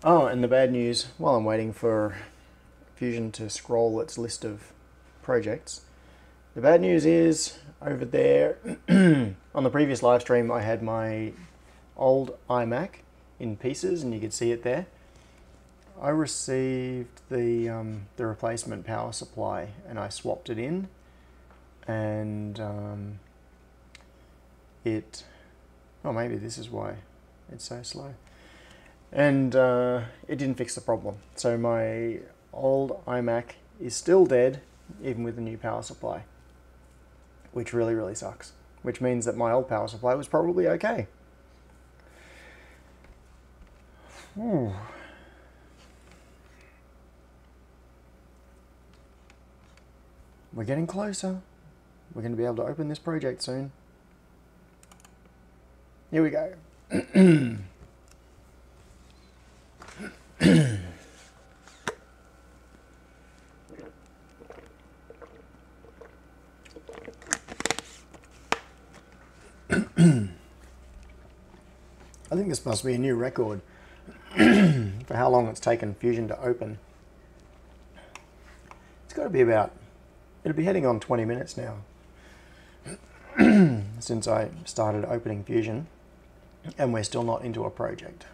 oh, and the bad news, while I'm waiting for Fusion to scroll its list of projects. The bad news is over there [clears throat] on the previous live stream I had my old iMac in pieces and you could see it there. I received the um, the replacement power supply and I swapped it in and um, it oh maybe this is why it's so slow and uh, it didn't fix the problem so my old iMac is still dead even with the new power supply, which really, really sucks. Which means that my old power supply was probably okay. Ooh. We're getting closer. We're going to be able to open this project soon. Here we go. [clears throat] I think this must be a new record [clears throat] for how long it's taken Fusion to open. It's got to be about, it'll be heading on 20 minutes now [clears throat] since I started opening Fusion and we're still not into a project.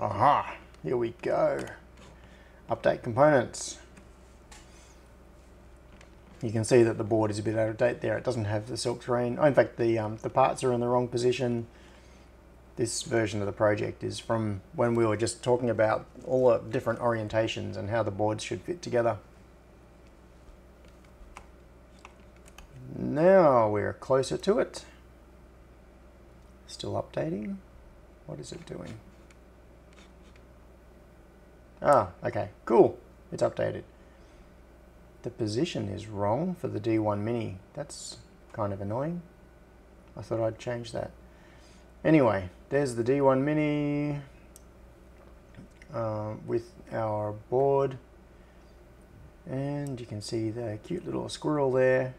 Aha, here we go. Update components you can see that the board is a bit out of date there. It doesn't have the silk terrain. Oh, in fact, the, um, the parts are in the wrong position. This version of the project is from when we were just talking about all the different orientations and how the boards should fit together. Now we're closer to it. Still updating. What is it doing? Ah, okay, cool. It's updated. The position is wrong for the D1 Mini. That's kind of annoying. I thought I'd change that. Anyway, there's the D1 Mini uh, with our board. And you can see the cute little squirrel there.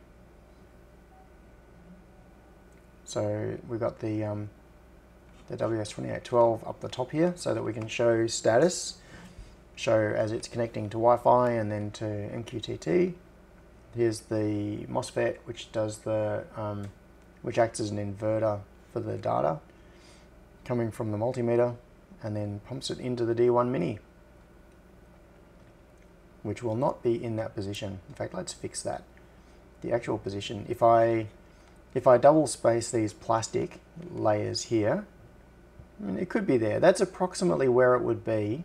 So we've got the, um, the WS2812 up the top here so that we can show status, show as it's connecting to Wi-Fi and then to MQTT. Here's the MOSFET which does the, um, which acts as an inverter for the data coming from the multimeter and then pumps it into the D1 Mini which will not be in that position. In fact, let's fix that. The actual position, if I if I double space these plastic layers here, I mean, it could be there. That's approximately where it would be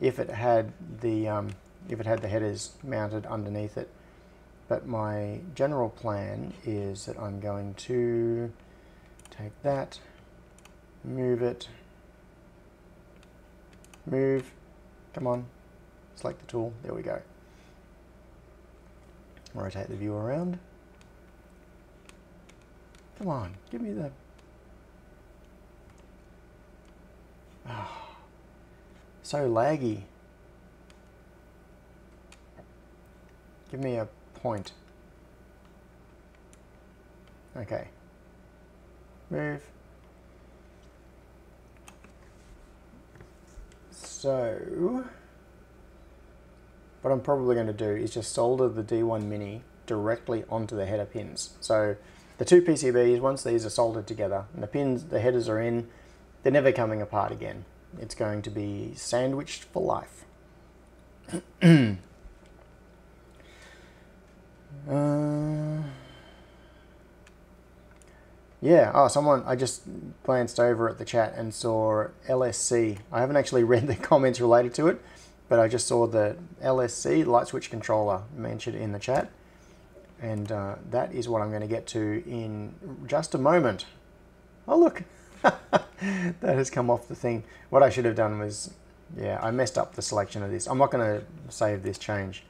if it had the um, if it had the headers mounted underneath it. But my general plan is that I'm going to take that, move it, move, come on, select the tool, there we go. Rotate the view around. Come on, give me the... Oh, so laggy. Give me a point. Okay. Move. So, what I'm probably going to do is just solder the D1 Mini directly onto the header pins. So the two PCBs, once these are soldered together and the pins, the headers are in, they're never coming apart again. It's going to be sandwiched for life. [clears throat] uh, yeah, oh, someone, I just glanced over at the chat and saw LSC. I haven't actually read the [laughs] comments related to it, but I just saw the LSC, light switch controller, mentioned in the chat. And uh, that is what I'm going to get to in just a moment. Oh, look. [laughs] that has come off the thing. What I should have done was, yeah, I messed up the selection of this. I'm not going to save this change.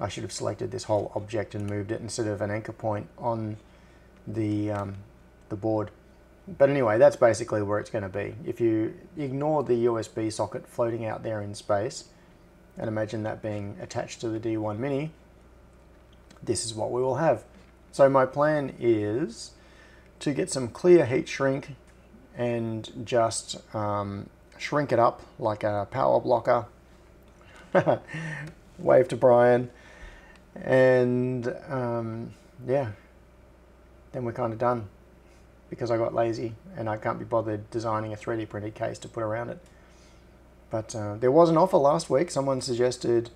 I should have selected this whole object and moved it instead of an anchor point on the, um, the board. But anyway, that's basically where it's going to be. If you ignore the USB socket floating out there in space, and imagine that being attached to the D1 Mini, this is what we will have. So my plan is to get some clear heat shrink and just um, shrink it up like a power blocker. [laughs] Wave to Brian. And um, yeah, then we're kind of done because I got lazy and I can't be bothered designing a 3D printed case to put around it. But uh, there was an offer last week. Someone suggested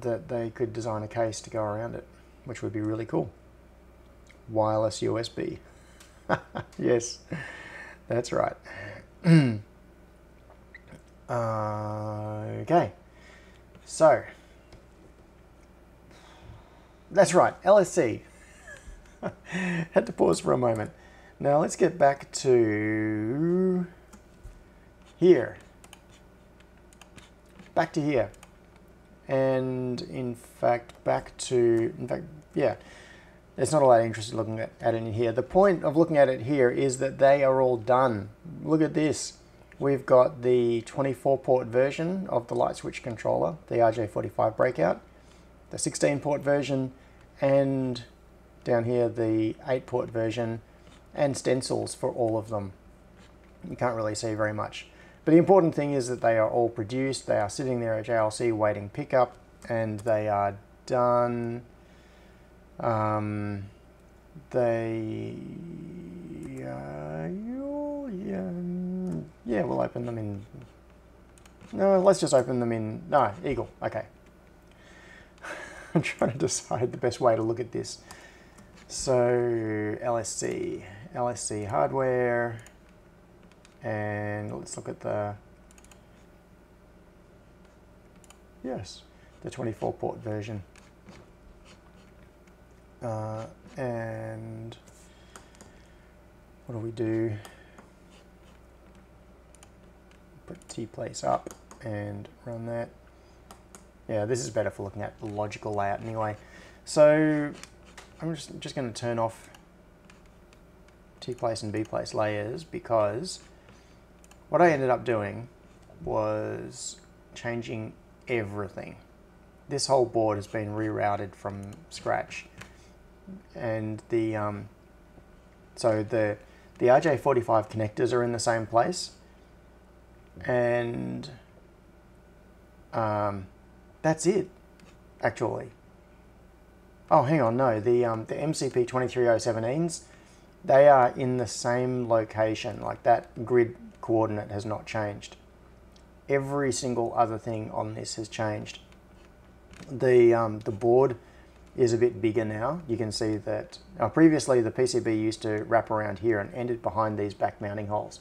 that they could design a case to go around it, which would be really cool. Wireless USB. [laughs] yes, that's right. [clears throat] okay, so that's right, LSC. [laughs] Had to pause for a moment. Now let's get back to here. Back to here and in fact back to, in fact, yeah, it's not a lot of interest in looking at, at it in here. The point of looking at it here is that they are all done. Look at this. We've got the 24 port version of the light switch controller, the RJ45 breakout, the 16 port version, and down here the 8 port version, and stencils for all of them. You can't really see very much. But the important thing is that they are all produced, they are sitting there at JLC waiting pickup, and they are done. Um, they, uh, yeah, yeah, we'll open them in, no, let's just open them in, no, Eagle, okay. [laughs] I'm trying to decide the best way to look at this. So, LSC, LSC hardware, and let's look at the, yes, the 24 port version. Uh, and what do we do? Put T-place up and run that. Yeah, this is better for looking at the logical layout anyway. So I'm just, just going to turn off T place and B place layers because what I ended up doing was changing everything. This whole board has been rerouted from scratch and the um, so the the RJ45 connectors are in the same place. And um, that's it actually. Oh hang on no the um, the MCP 23017s they are in the same location like that grid coordinate has not changed. Every single other thing on this has changed. The um, the board is a bit bigger now. You can see that uh, previously the PCB used to wrap around here and ended behind these back mounting holes.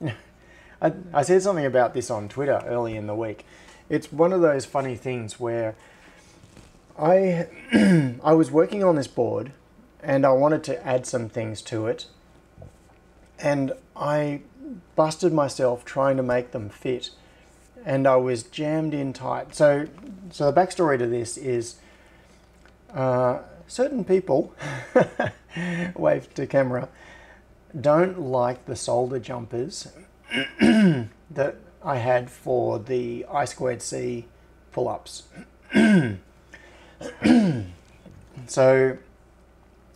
[laughs] I, I said something about this on Twitter early in the week. It's one of those funny things where I [clears throat] I was working on this board and I wanted to add some things to it and I busted myself trying to make them fit and I was jammed in tight. So so the backstory to this is uh, certain people, [laughs] wave to camera, don't like the solder jumpers [clears throat] that I had for the I squared C pull-ups. [clears throat] so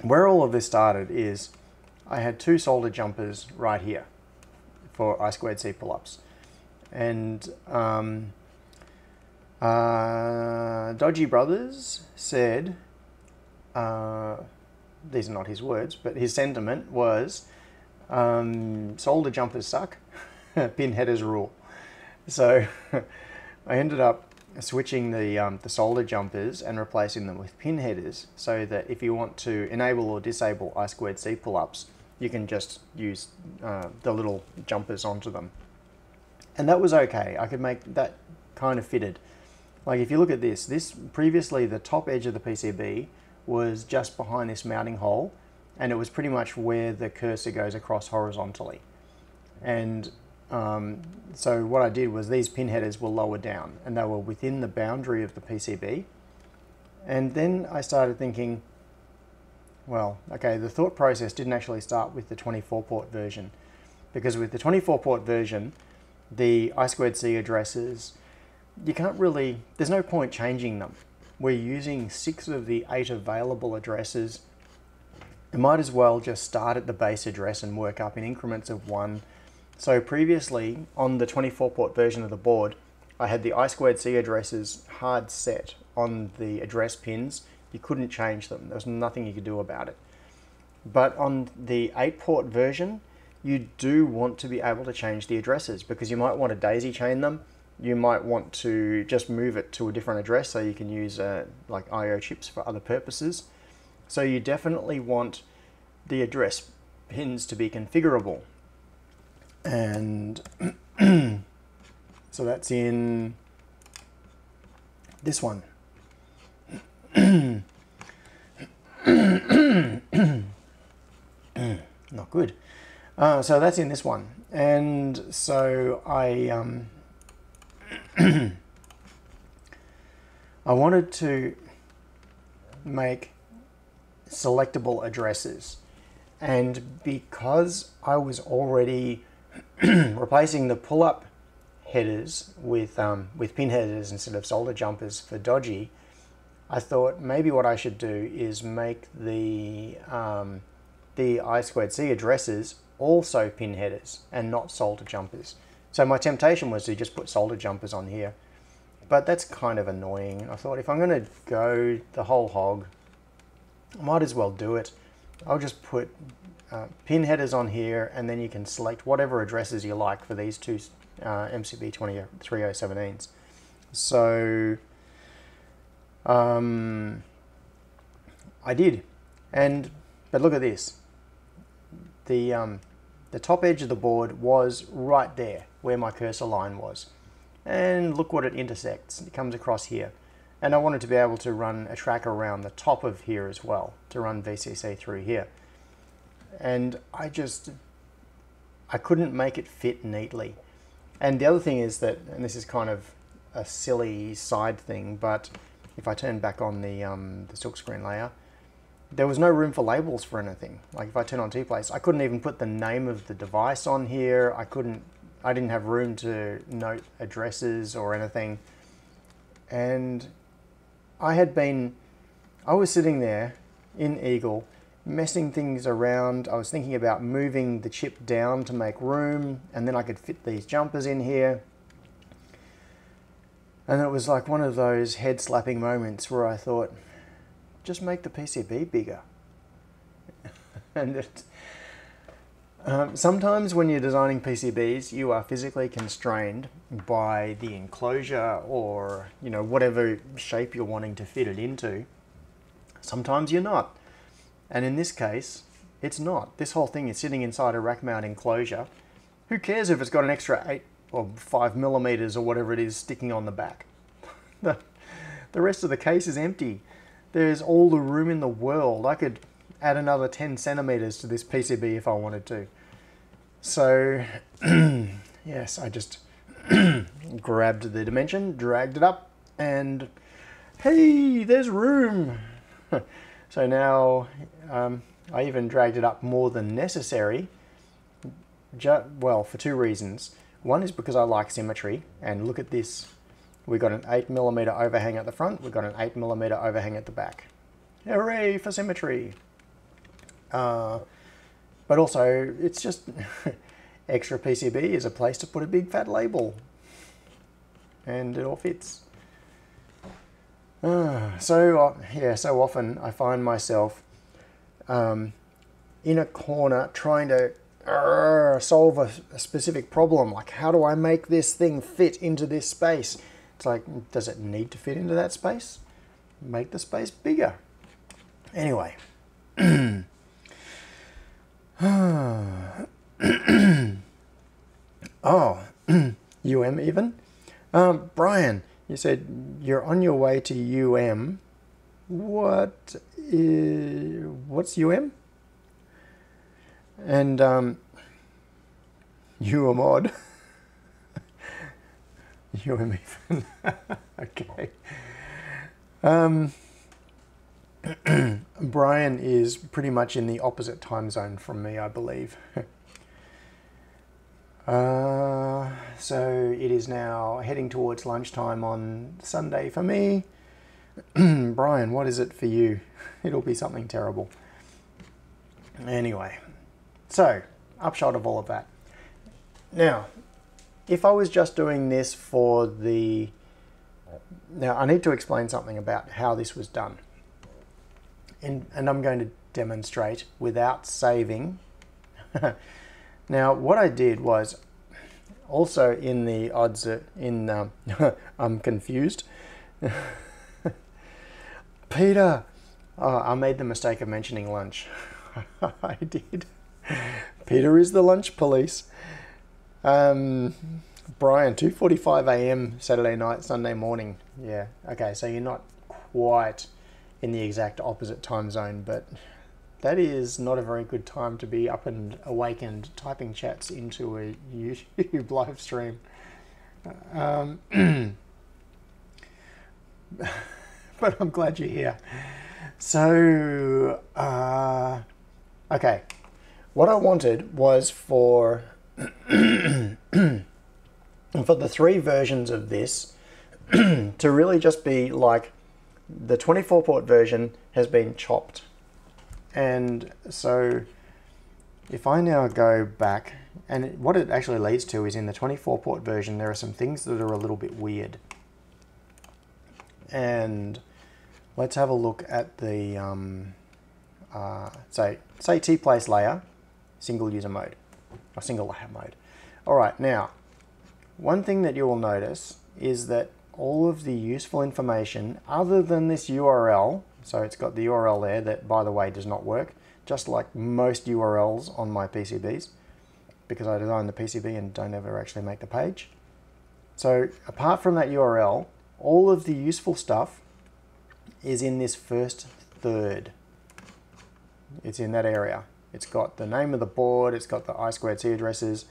where all of this started is I had two solder jumpers right here for I squared C pull-ups. And um, uh, Dodgy Brothers said, uh, these are not his words, but his sentiment was um, solder jumpers suck, [laughs] pin headers rule. So [laughs] I ended up switching the, um, the solder jumpers and replacing them with pin headers so that if you want to enable or disable I squared C pull-ups, you can just use uh, the little jumpers onto them. And that was okay. I could make that kind of fitted. Like if you look at this, this previously the top edge of the PCB was just behind this mounting hole and it was pretty much where the cursor goes across horizontally. And um, so what I did was these pin headers were lower down and they were within the boundary of the PCB. And then I started thinking, well, okay, the thought process didn't actually start with the 24 port version because with the 24 port version, the I squared C addresses you can't really, there's no point changing them. We're using six of the eight available addresses. You might as well just start at the base address and work up in increments of one. So previously, on the 24 port version of the board, I had the I squared C addresses hard set on the address pins. You couldn't change them. There was nothing you could do about it. But on the 8 port version, you do want to be able to change the addresses because you might want to daisy chain them you might want to just move it to a different address so you can use uh, like I.O. chips for other purposes. So you definitely want the address pins to be configurable. And [clears throat] so that's in this one. [coughs] Not good. Uh, so that's in this one. And so I um, [clears throat] I wanted to make selectable addresses. And because I was already [clears throat] replacing the pull-up headers with um, with pin headers instead of solder jumpers for dodgy I thought maybe what I should do is make the um, the I squared C addresses also pin headers and not solder jumpers so my temptation was to just put solder jumpers on here. But that's kind of annoying. I thought if I'm going to go the whole hog, I might as well do it. I'll just put uh, pin headers on here and then you can select whatever addresses you like for these two uh, MCP 23017s. So um, I did. And but look at this. The um, the top edge of the board was right there where my cursor line was. And look what it intersects. It comes across here. And I wanted to be able to run a track around the top of here as well, to run VCC through here. And I just, I couldn't make it fit neatly. and the other thing is that, and this is kind of a silly side thing, but if I turn back on the um, the silkscreen layer, there was no room for labels for anything. Like if I turn on T-Place, I couldn't even put the name of the device on here. I couldn't, I didn't have room to note addresses or anything. And I had been, I was sitting there in Eagle, messing things around. I was thinking about moving the chip down to make room, and then I could fit these jumpers in here. And it was like one of those head slapping moments where I thought, just make the PCB bigger. [laughs] and it, um, sometimes when you're designing PCBs, you are physically constrained by the enclosure or you know whatever shape you're wanting to fit it into. Sometimes you're not. And in this case, it's not. This whole thing is sitting inside a rack mount enclosure. Who cares if it's got an extra 8 or 5 millimeters or whatever it is sticking on the back? [laughs] the, the rest of the case is empty. There's all the room in the world. I could add another 10 centimeters to this PCB if I wanted to. So, [clears throat] yes, I just [clears throat] grabbed the dimension, dragged it up, and hey, there's room. [laughs] so now um, I even dragged it up more than necessary. well, for two reasons. One is because I like symmetry, and look at this We've got an 8 millimeter overhang at the front, we've got an 8 millimeter overhang at the back. Hooray for symmetry! Uh, but also, it's just [laughs] extra PCB is a place to put a big fat label. And it all fits. Uh, so, uh, yeah, so often I find myself um, in a corner trying to uh, solve a, a specific problem. Like, how do I make this thing fit into this space? It's like, does it need to fit into that space? Make the space bigger. Anyway. [clears throat] oh, [clears throat] UM even? Um, Brian, you said you're on your way to UM. What is, what's UM? And um, [laughs] UMOD. [laughs] [laughs] You and me. [laughs] okay. Um, [clears throat] Brian is pretty much in the opposite time zone from me, I believe. [laughs] uh, so it is now heading towards lunchtime on Sunday for me. [clears throat] Brian, what is it for you? It'll be something terrible. Anyway, so upshot of all of that. Now, if I was just doing this for the... Now, I need to explain something about how this was done. And, and I'm going to demonstrate without saving. [laughs] now, what I did was also in the odds in um, [laughs] I'm confused. [laughs] Peter, oh, I made the mistake of mentioning lunch. I did. Peter is the lunch police. Um, Brian, 2.45 a.m. Saturday night, Sunday morning. Yeah, okay, so you're not quite in the exact opposite time zone, but that is not a very good time to be up and awakened typing chats into a YouTube [laughs] live stream. Um, [clears throat] but I'm glad you're here. So, uh, okay, what I wanted was for [clears throat] and for the three versions of this [clears throat] to really just be like the 24 port version has been chopped. And so if I now go back, and what it actually leads to is in the 24 port version, there are some things that are a little bit weird. And let's have a look at the, um, uh, say, say T-place layer, single user mode a single layer mode. All right, now, one thing that you will notice is that all of the useful information other than this URL, so it's got the URL there that, by the way, does not work, just like most URLs on my PCBs, because I design the PCB and don't ever actually make the page. So apart from that URL, all of the useful stuff is in this first third. It's in that area. It's got the name of the board, it's got the I squared C addresses,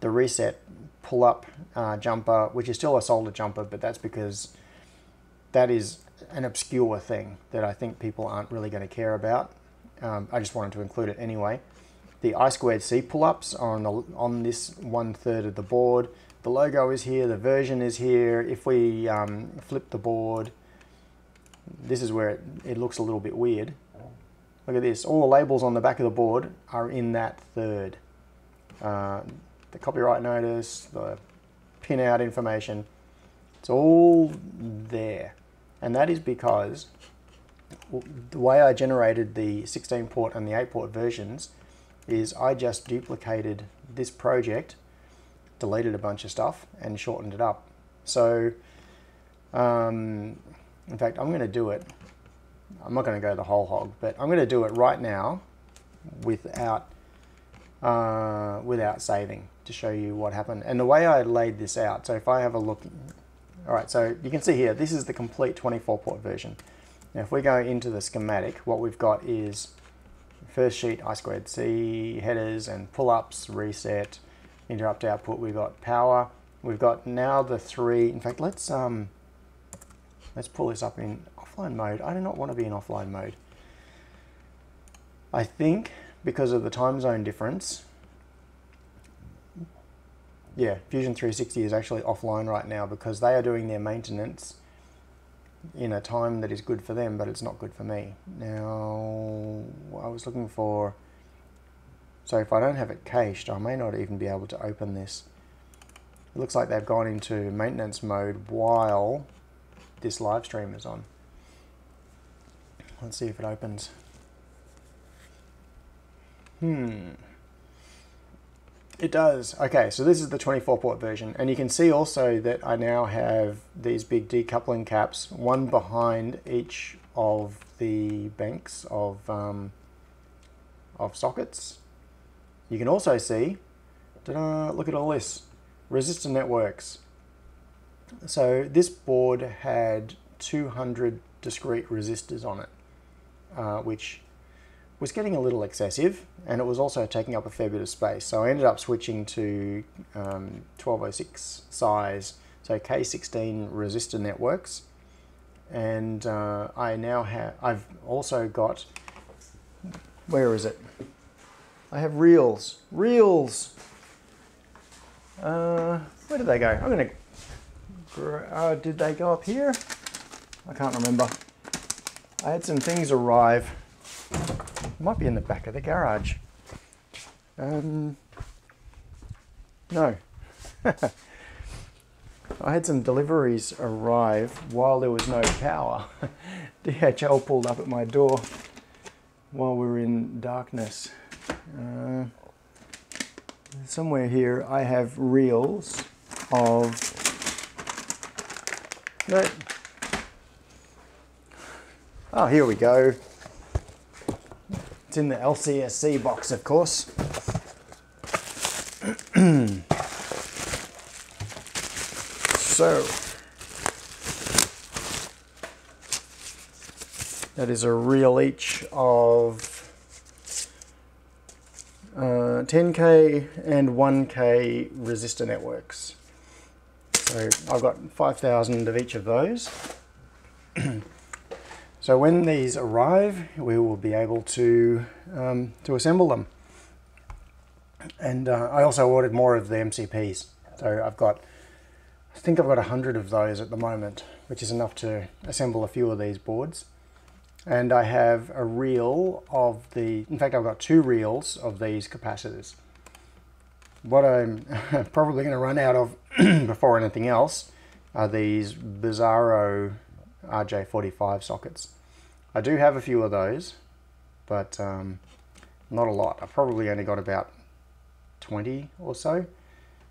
the reset pull up uh, jumper, which is still a solder jumper, but that's because that is an obscure thing that I think people aren't really going to care about. Um, I just wanted to include it anyway. The I squared C pull-ups are on, the, on this one third of the board. The logo is here, the version is here. If we um, flip the board, this is where it, it looks a little bit weird. Look at this, all the labels on the back of the board are in that third. Uh, the copyright notice, the pin-out information, it's all there. And that is because the way I generated the 16 port and the 8 port versions is I just duplicated this project, deleted a bunch of stuff and shortened it up. So, um, in fact, I'm going to do it. I'm not going to go the whole hog, but I'm going to do it right now without uh, without saving to show you what happened. And the way I laid this out, so if I have a look, all right, so you can see here, this is the complete 24 port version. Now if we go into the schematic, what we've got is first sheet I squared C, headers and pull-ups, reset, interrupt output, we've got power, we've got now the three, in fact let's um, let's pull this up in offline mode. I do not want to be in offline mode. I think because of the time zone difference, yeah, Fusion 360 is actually offline right now because they are doing their maintenance in a time that is good for them, but it's not good for me. Now, I was looking for, so if I don't have it cached, I may not even be able to open this. It looks like they've gone into maintenance mode while this live stream is on. Let's see if it opens. Hmm. It does. Okay, so this is the 24 port version. And you can see also that I now have these big decoupling caps, one behind each of the banks of, um, of sockets. You can also see, look at all this, resistor networks. So this board had 200 discrete resistors on it, uh, which was getting a little excessive and it was also taking up a fair bit of space. So I ended up switching to um, 1206 size, so K16 resistor networks. And uh, I now have, I've also got, where is it? I have reels, reels. Uh, where did they go? I'm gonna, uh, did they go up here? I can't remember. I had some things arrive It might be in the back of the garage. Um, no. [laughs] I had some deliveries arrive while there was no power. [laughs] DHL pulled up at my door while we were in darkness. Uh, somewhere here I have reels of... No. Oh, here we go. It's in the LCSC box, of course. [clears throat] so, that is a reel each of uh, 10k and 1k resistor networks. So I've got 5,000 of each of those. [clears throat] So when these arrive, we will be able to, um, to assemble them. And uh, I also ordered more of the MCPs. So I've got, I think I've got a hundred of those at the moment, which is enough to assemble a few of these boards. And I have a reel of the, in fact I've got two reels of these capacitors. What I'm [laughs] probably going to run out of [clears throat] before anything else are these Bizarro RJ45 sockets. I do have a few of those, but um, not a lot. I probably only got about 20 or so.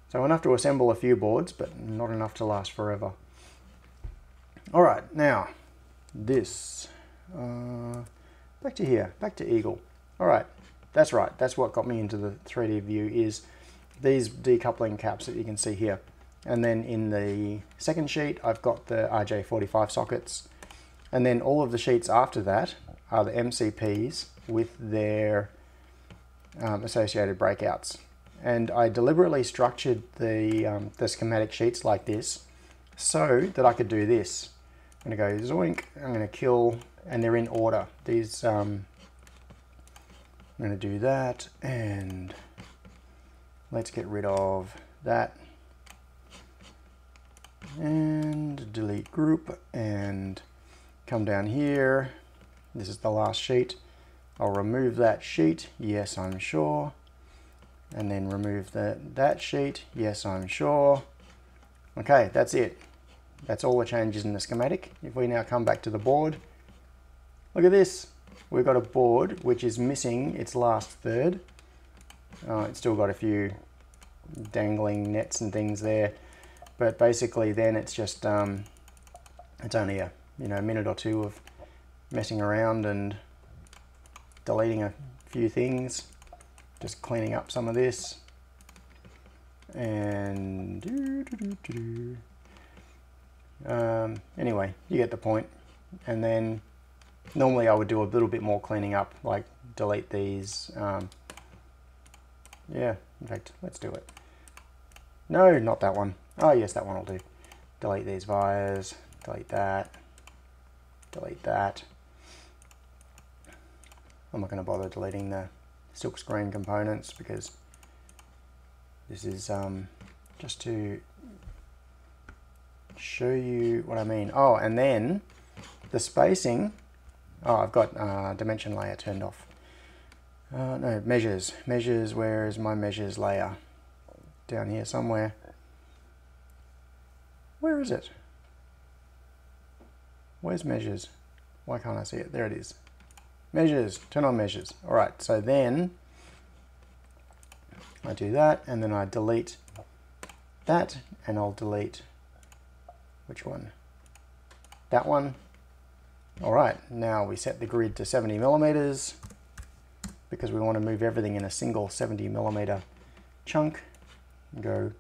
So enough to assemble a few boards, but not enough to last forever. All right, now this, uh, back to here, back to Eagle. All right, that's right. That's what got me into the 3D view is these decoupling caps that you can see here. And then in the second sheet, I've got the RJ45 sockets. And then all of the sheets after that are the MCPs with their um, associated breakouts. and I deliberately structured the, um, the schematic sheets like this so that I could do this. I'm to go zoink, I'm going to kill, and they're in order. These, um, I'm to do that, and let's get rid of that, and delete group, and come down here. This is the last sheet. I'll remove that sheet. Yes, I'm sure and then remove the, that sheet. Yes, I'm sure. Okay, that's it. That's all the changes in the schematic. If we now come back to the board, look at this. We've got a board which is missing its last third. Oh, it's still got a few dangling nets and things there. But basically then it's just, um, it's only a you know minute or two of messing around and deleting a few things just cleaning up some of this and um, anyway you get the point. point and then normally I would do a little bit more cleaning up like delete these um, yeah in fact let's do it no not that one. Oh yes that one will do delete these vias, delete that delete that I'm not going to bother deleting the silkscreen components because this is um, just to show you what I mean. Oh, and then the spacing, oh, I've got uh, dimension layer turned off. Uh, no, measures. Measures, where is my measures layer? Down here somewhere. Where is it? Where's measures? Why can't I see it? There it is. Measures, turn on measures. All right, so then I do that and then I delete that and I'll delete, which one? That one. All right, now we set the grid to 70 millimeters because we want to move everything in a single 70 millimeter chunk. Go.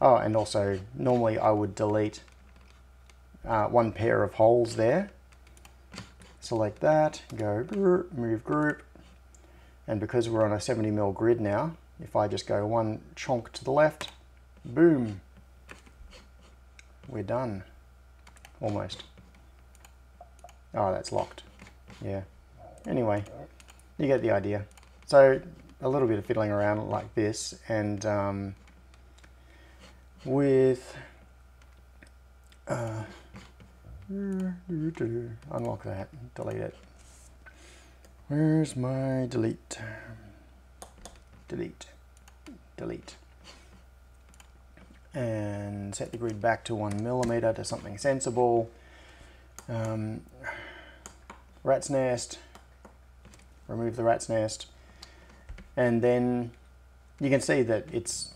Oh, and also normally I would delete uh, one pair of holes there select that, go move group, and because we're on a 70 mil grid now, if I just go one chunk to the left, boom, we're done, almost. Oh, that's locked, yeah. Anyway, you get the idea. So a little bit of fiddling around like this, and um, with uh, Unlock that, delete it. Where's my delete? Delete, delete. And set the grid back to one millimeter to something sensible. Um, rat's nest, remove the rat's nest. And then you can see that it's,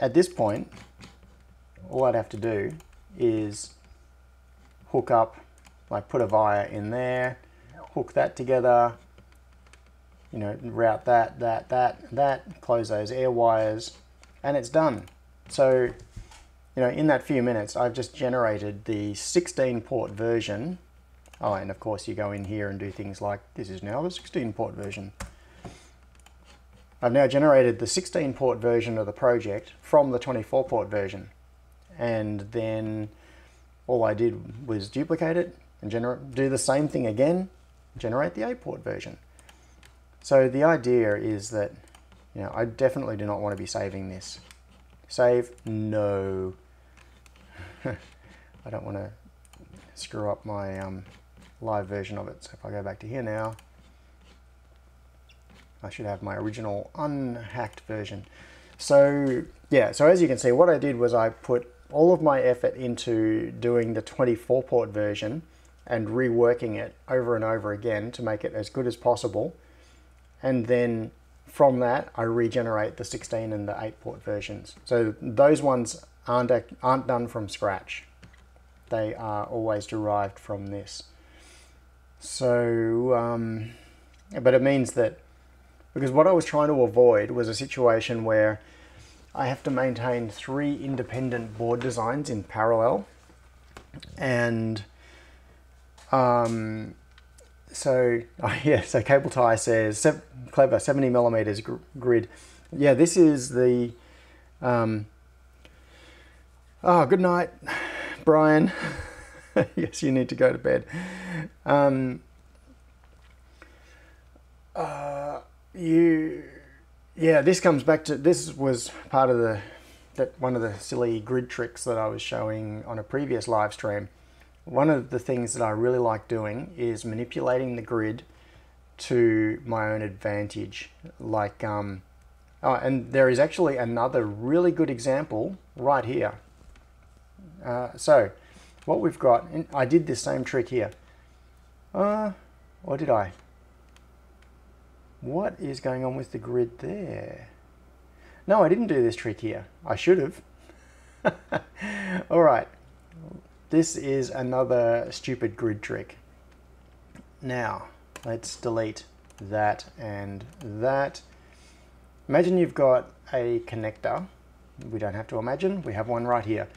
at this point, all I'd have to do is hook up, like put a via in there, hook that together, you know, route that, that, that, that, close those air wires, and it's done. So, you know, in that few minutes, I've just generated the 16 port version. Oh, and of course you go in here and do things like, this is now the 16 port version. I've now generated the 16 port version of the project from the 24 port version. And then all I did was duplicate it and generate, do the same thing again, generate the A-port version. So the idea is that, you know, I definitely do not want to be saving this. Save, no. [laughs] I don't want to screw up my um, live version of it. So if I go back to here now, I should have my original unhacked version. So yeah, so as you can see, what I did was I put all of my effort into doing the 24 port version and reworking it over and over again to make it as good as possible. And then from that, I regenerate the 16 and the 8 port versions. So those ones aren't, aren't done from scratch. They are always derived from this. So, um, but it means that, because what I was trying to avoid was a situation where I have to maintain three independent board designs in parallel. And um, so, [laughs] oh yeah, so cable tie says, clever, 70 millimeters gr grid. yeah, this is the. Um, oh, good night, Brian. [laughs] yes, you need to go to bed. Um, uh, you, yeah, this comes back to this was part of the that one of the silly grid tricks that I was showing on a previous live stream. One of the things that I really like doing is manipulating the grid to my own advantage. Like, um, oh, and there is actually another really good example right here. Uh, so, what we've got, and I did this same trick here. Uh, or did I? What is going on with the grid there? No, I didn't do this trick here. I should have. [laughs] All right. This is another stupid grid trick. Now, let's delete that and that. Imagine you've got a connector. We don't have to imagine, we have one right here.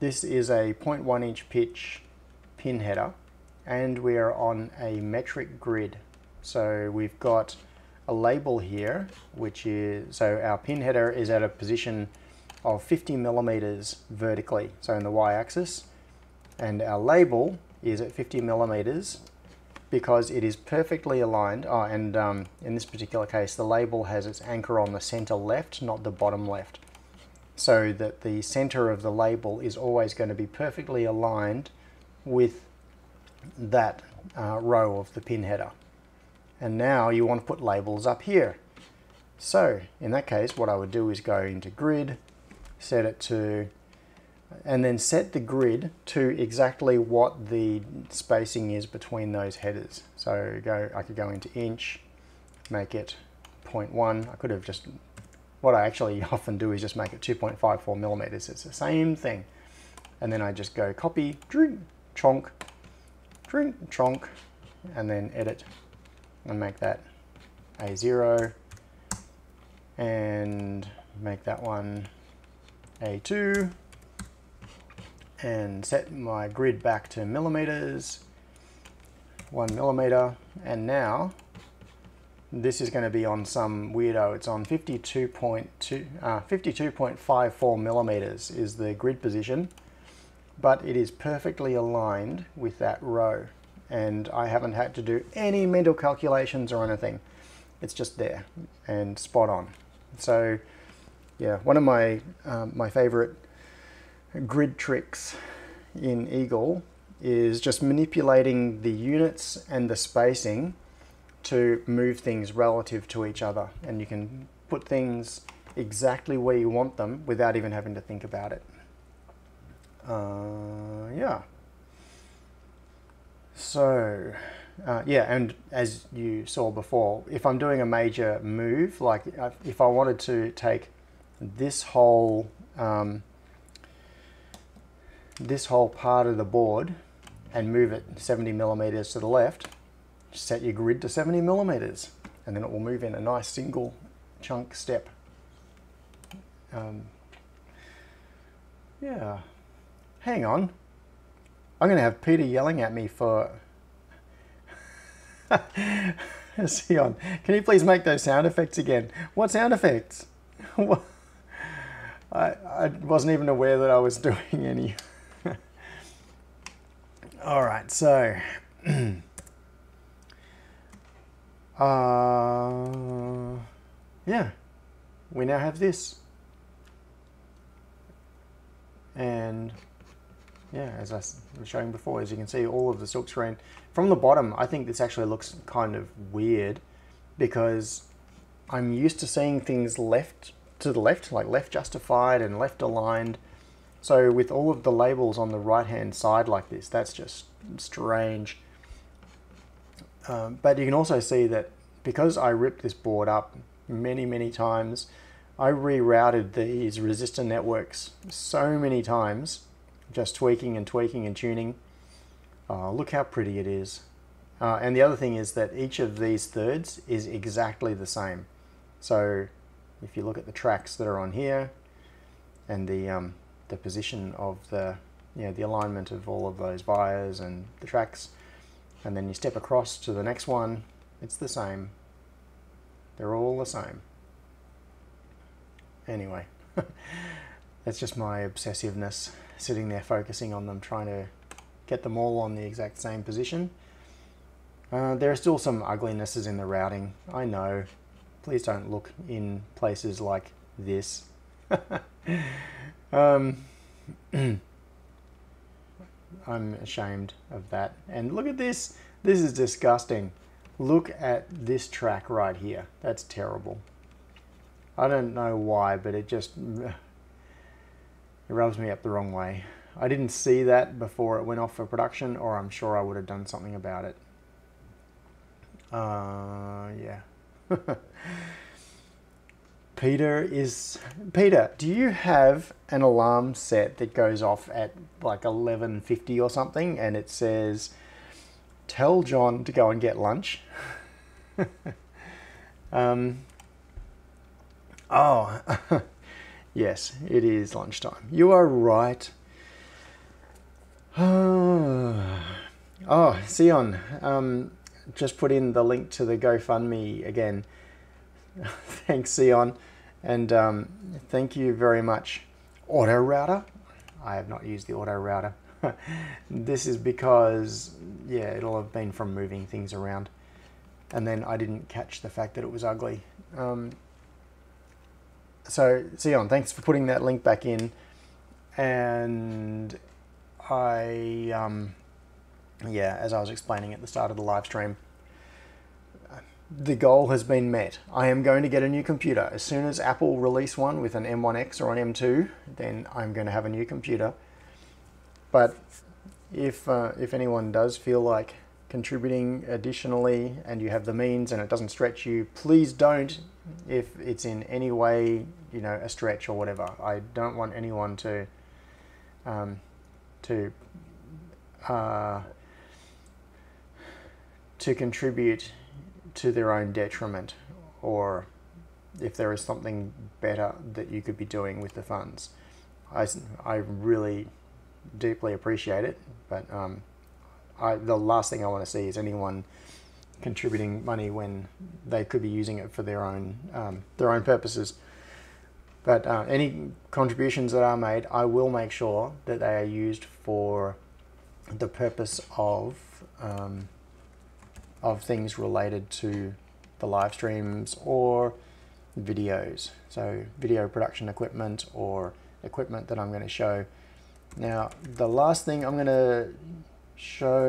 This is a 0.1 inch pitch pin header and we are on a metric grid. So we've got a label here, which is, so our pin header is at a position of 50 millimeters vertically, so in the y-axis, and our label is at 50 millimeters because it is perfectly aligned, oh, and um, in this particular case, the label has its anchor on the center left, not the bottom left, so that the center of the label is always going to be perfectly aligned with that uh, row of the pin header. And now you want to put labels up here. So in that case, what I would do is go into grid, set it to, and then set the grid to exactly what the spacing is between those headers. So go, I could go into inch, make it 0.1. I could have just, what I actually [laughs] often do is just make it 2.54 millimeters. It's the same thing. And then I just go copy, drink, chonk, drink, chonk, and then edit and make that A0 and make that one A2 and set my grid back to millimeters, one millimeter, and now this is going to be on some weirdo. It's on 52.2, uh, 52.54 millimeters is the grid position, but it is perfectly aligned with that row and I haven't had to do any mental calculations or anything. It's just there and spot on. So yeah, one of my, um, my favorite grid tricks in Eagle is just manipulating the units and the spacing to move things relative to each other. And you can put things exactly where you want them without even having to think about it. Uh, yeah. So, uh, yeah, and as you saw before, if I'm doing a major move, like uh, if I wanted to take this whole um, this whole part of the board and move it 70 millimeters to the left, set your grid to 70 millimeters, and then it will move in a nice single chunk step. Um, yeah, hang on. I'm going to have Peter yelling at me for... [laughs] Sion, can you please make those sound effects again? What sound effects? [laughs] I, I wasn't even aware that I was doing any. [laughs] All right, so... [clears throat] uh, yeah, we now have this. And yeah, as I was showing before, as you can see, all of the silk screen. From the bottom, I think this actually looks kind of weird because I'm used to seeing things left to the left, like left justified and left aligned. So with all of the labels on the right-hand side like this, that's just strange. Um, but you can also see that because I ripped this board up many, many times, I rerouted these resistor networks so many times just tweaking and tweaking and tuning. Uh, look how pretty it is. Uh, and the other thing is that each of these thirds is exactly the same. So if you look at the tracks that are on here and the, um, the position of the, you know, the alignment of all of those wires and the tracks, and then you step across to the next one, it's the same. They're all the same. anyway, [laughs] that's just my obsessiveness sitting there focusing on them, trying to get them all on the exact same position. Uh, there are still some uglinesses in the routing, I know. Please don't look in places like this. [laughs] um, [clears throat] I'm ashamed of that. And look at this. This is disgusting. Look at this track right here. That's terrible. I don't know why, but it just it rubs me up the wrong way. I didn't see that before it went off for production, or I'm sure I would have done something about it. Uh, yeah. [laughs] Peter is Peter. Do you have an alarm set that goes off at like eleven fifty or something, and it says, "Tell John to go and get lunch." [laughs] um, oh, [laughs] yes, it is lunchtime. You are right. [sighs] oh, Sion, um, just put in the link to the GoFundMe again. [laughs] Thanks, Sion. And um, thank you very much. Auto router. I have not used the auto router. [laughs] this is because, yeah, it'll have been from moving things around. And then I didn't catch the fact that it was ugly. Um, so, Sion, thanks for putting that link back in. And I, um, yeah, as I was explaining at the start of the live stream, the goal has been met. I am going to get a new computer. As soon as Apple release one with an M1X or an M2, then I'm going to have a new computer. But if, uh, if anyone does feel like contributing additionally and you have the means and it doesn't stretch you, please don't if it's in any way, you know, a stretch or whatever. I don't want anyone to, um, to, uh, to contribute to their own detriment or if there is something better that you could be doing with the funds. I, I really deeply appreciate it, but um, I, the last thing I want to see is anyone contributing money when they could be using it for their own um, their own purposes. But uh, any contributions that are made, I will make sure that they are used for the purpose of um, of things related to the live streams or videos. So video production equipment or equipment that I'm going to show. Now, the last thing I'm going to show,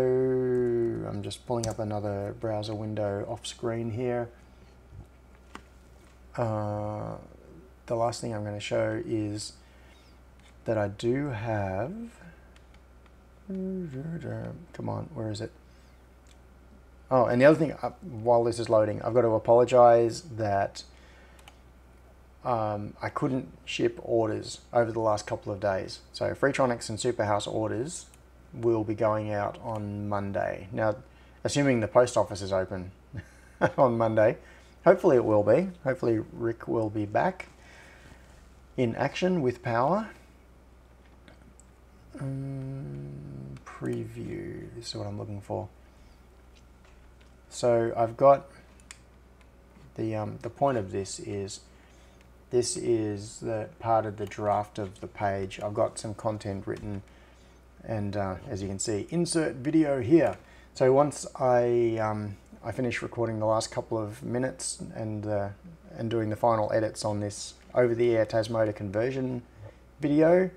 I'm just pulling up another browser window off screen here. Uh, the last thing I'm going to show is that I do have, come on, where is it? Oh, and the other thing, uh, while this is loading, I've got to apologize that um, I couldn't ship orders over the last couple of days. So Freetronics and Superhouse orders will be going out on Monday. Now, assuming the post office is open [laughs] on Monday, hopefully it will be. Hopefully Rick will be back in action with power. Um, preview, this is what I'm looking for. So I've got the, um, the point of this is this is the part of the draft of the page. I've got some content written and uh, as you can see, insert video here. So once I, um, I finish recording the last couple of minutes and, uh, and doing the final edits on this over-the-air Tasmota conversion video,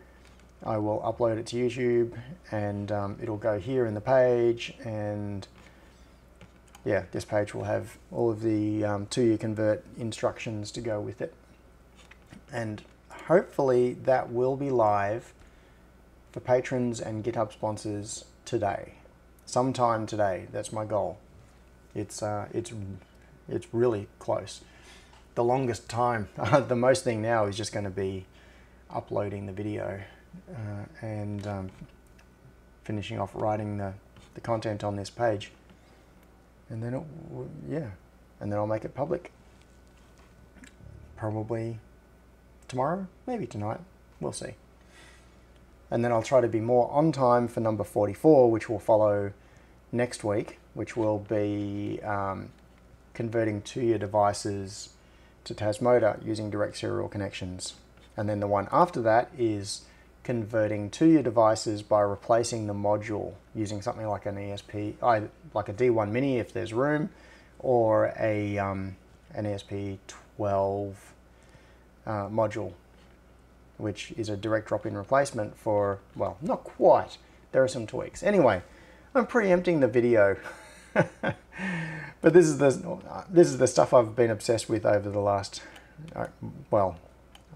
I will upload it to YouTube and um, it'll go here in the page and yeah, this page will have all of the um, Tuya-Convert instructions to go with it. And hopefully that will be live for patrons and GitHub sponsors today. Sometime today, that's my goal. It's, uh, it's, it's really close. The longest time, [laughs] the most thing now is just going to be uploading the video uh, and um, finishing off writing the, the content on this page and then it, yeah, and then I'll make it public. Probably tomorrow, maybe tonight. We'll see. And then I'll try to be more on time for number 44, which will follow next week, which will be um, converting Tuya devices to Tasmota using direct serial connections. And then the one after that is converting Tuya devices by replacing the module using something like an ESP, like a D1 Mini if there's room, or a um, an ESP12 uh, module, which is a direct drop-in replacement for, well, not quite. There are some tweaks. Anyway, I'm preempting the video. [laughs] but this is the this is the stuff I've been obsessed with over the last, uh, well,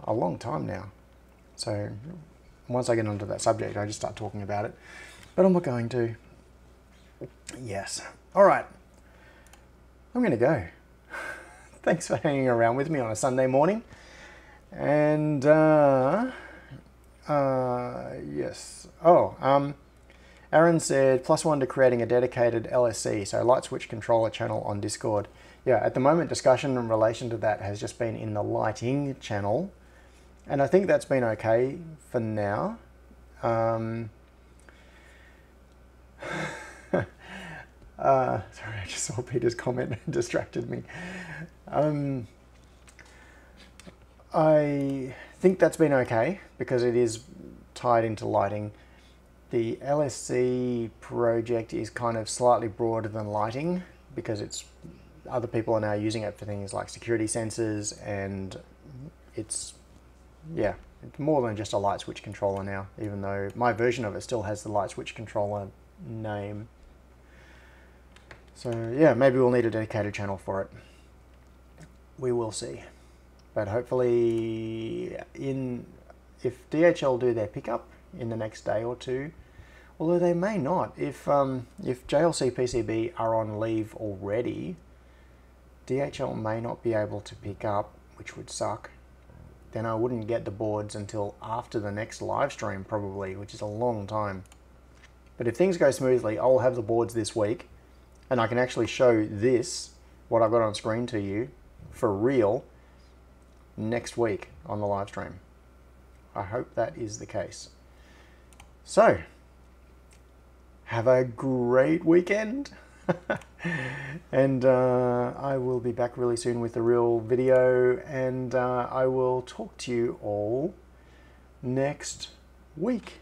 a long time now. So once I get onto that subject, I just start talking about it. But I'm not going to. Yes. All right. I'm going to go. [laughs] Thanks for hanging around with me on a Sunday morning. And, uh, uh, yes. Oh, um, Aaron said, plus one to creating a dedicated LSC, so light switch controller channel on Discord. Yeah, at the moment, discussion in relation to that has just been in the lighting channel. And I think that's been okay for now. Um, [laughs] uh, sorry, I just saw Peter's comment and [laughs] distracted me. Um, I think that's been okay because it is tied into lighting. The LSC project is kind of slightly broader than lighting because it's other people are now using it for things like security sensors and it's yeah it's more than just a light switch controller now even though my version of it still has the light switch controller name. So yeah maybe we'll need a dedicated channel for it. We will see but hopefully in if DHL do their pickup in the next day or two although they may not. If, um, if JLC PCB are on leave already, DHL may not be able to pick up, which would suck. Then I wouldn't get the boards until after the next live stream, probably, which is a long time. But if things go smoothly, I'll have the boards this week, and I can actually show this, what I've got on screen to you, for real, next week on the live stream. I hope that is the case. So, have a great weekend. [laughs] and uh, I will be back really soon with a real video, and uh, I will talk to you all next week.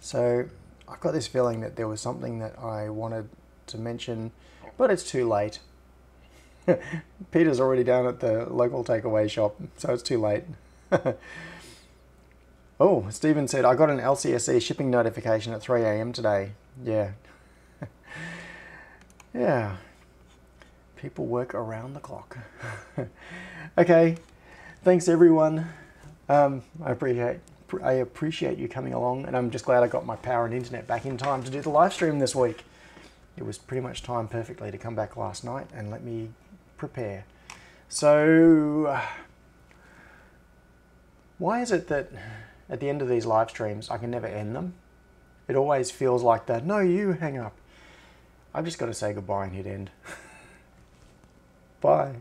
So I've got this feeling that there was something that I wanted to mention, but it's too late. [laughs] Peter's already down at the local takeaway shop, so it's too late. [laughs] Oh, Stephen said, I got an LCSC shipping notification at 3 a.m. today. Yeah. [laughs] yeah. People work around the clock. okay. Thanks, everyone. Um, I appreciate I appreciate you coming along, and I'm just glad I got my power and internet back in time to do the live stream this week. It was pretty much timed perfectly to come back last night and let me prepare. So, uh, why is it that at the end of these live streams, I can never end them. It always feels like that. No, you hang up. I've just got to say goodbye and hit end. [laughs] Bye.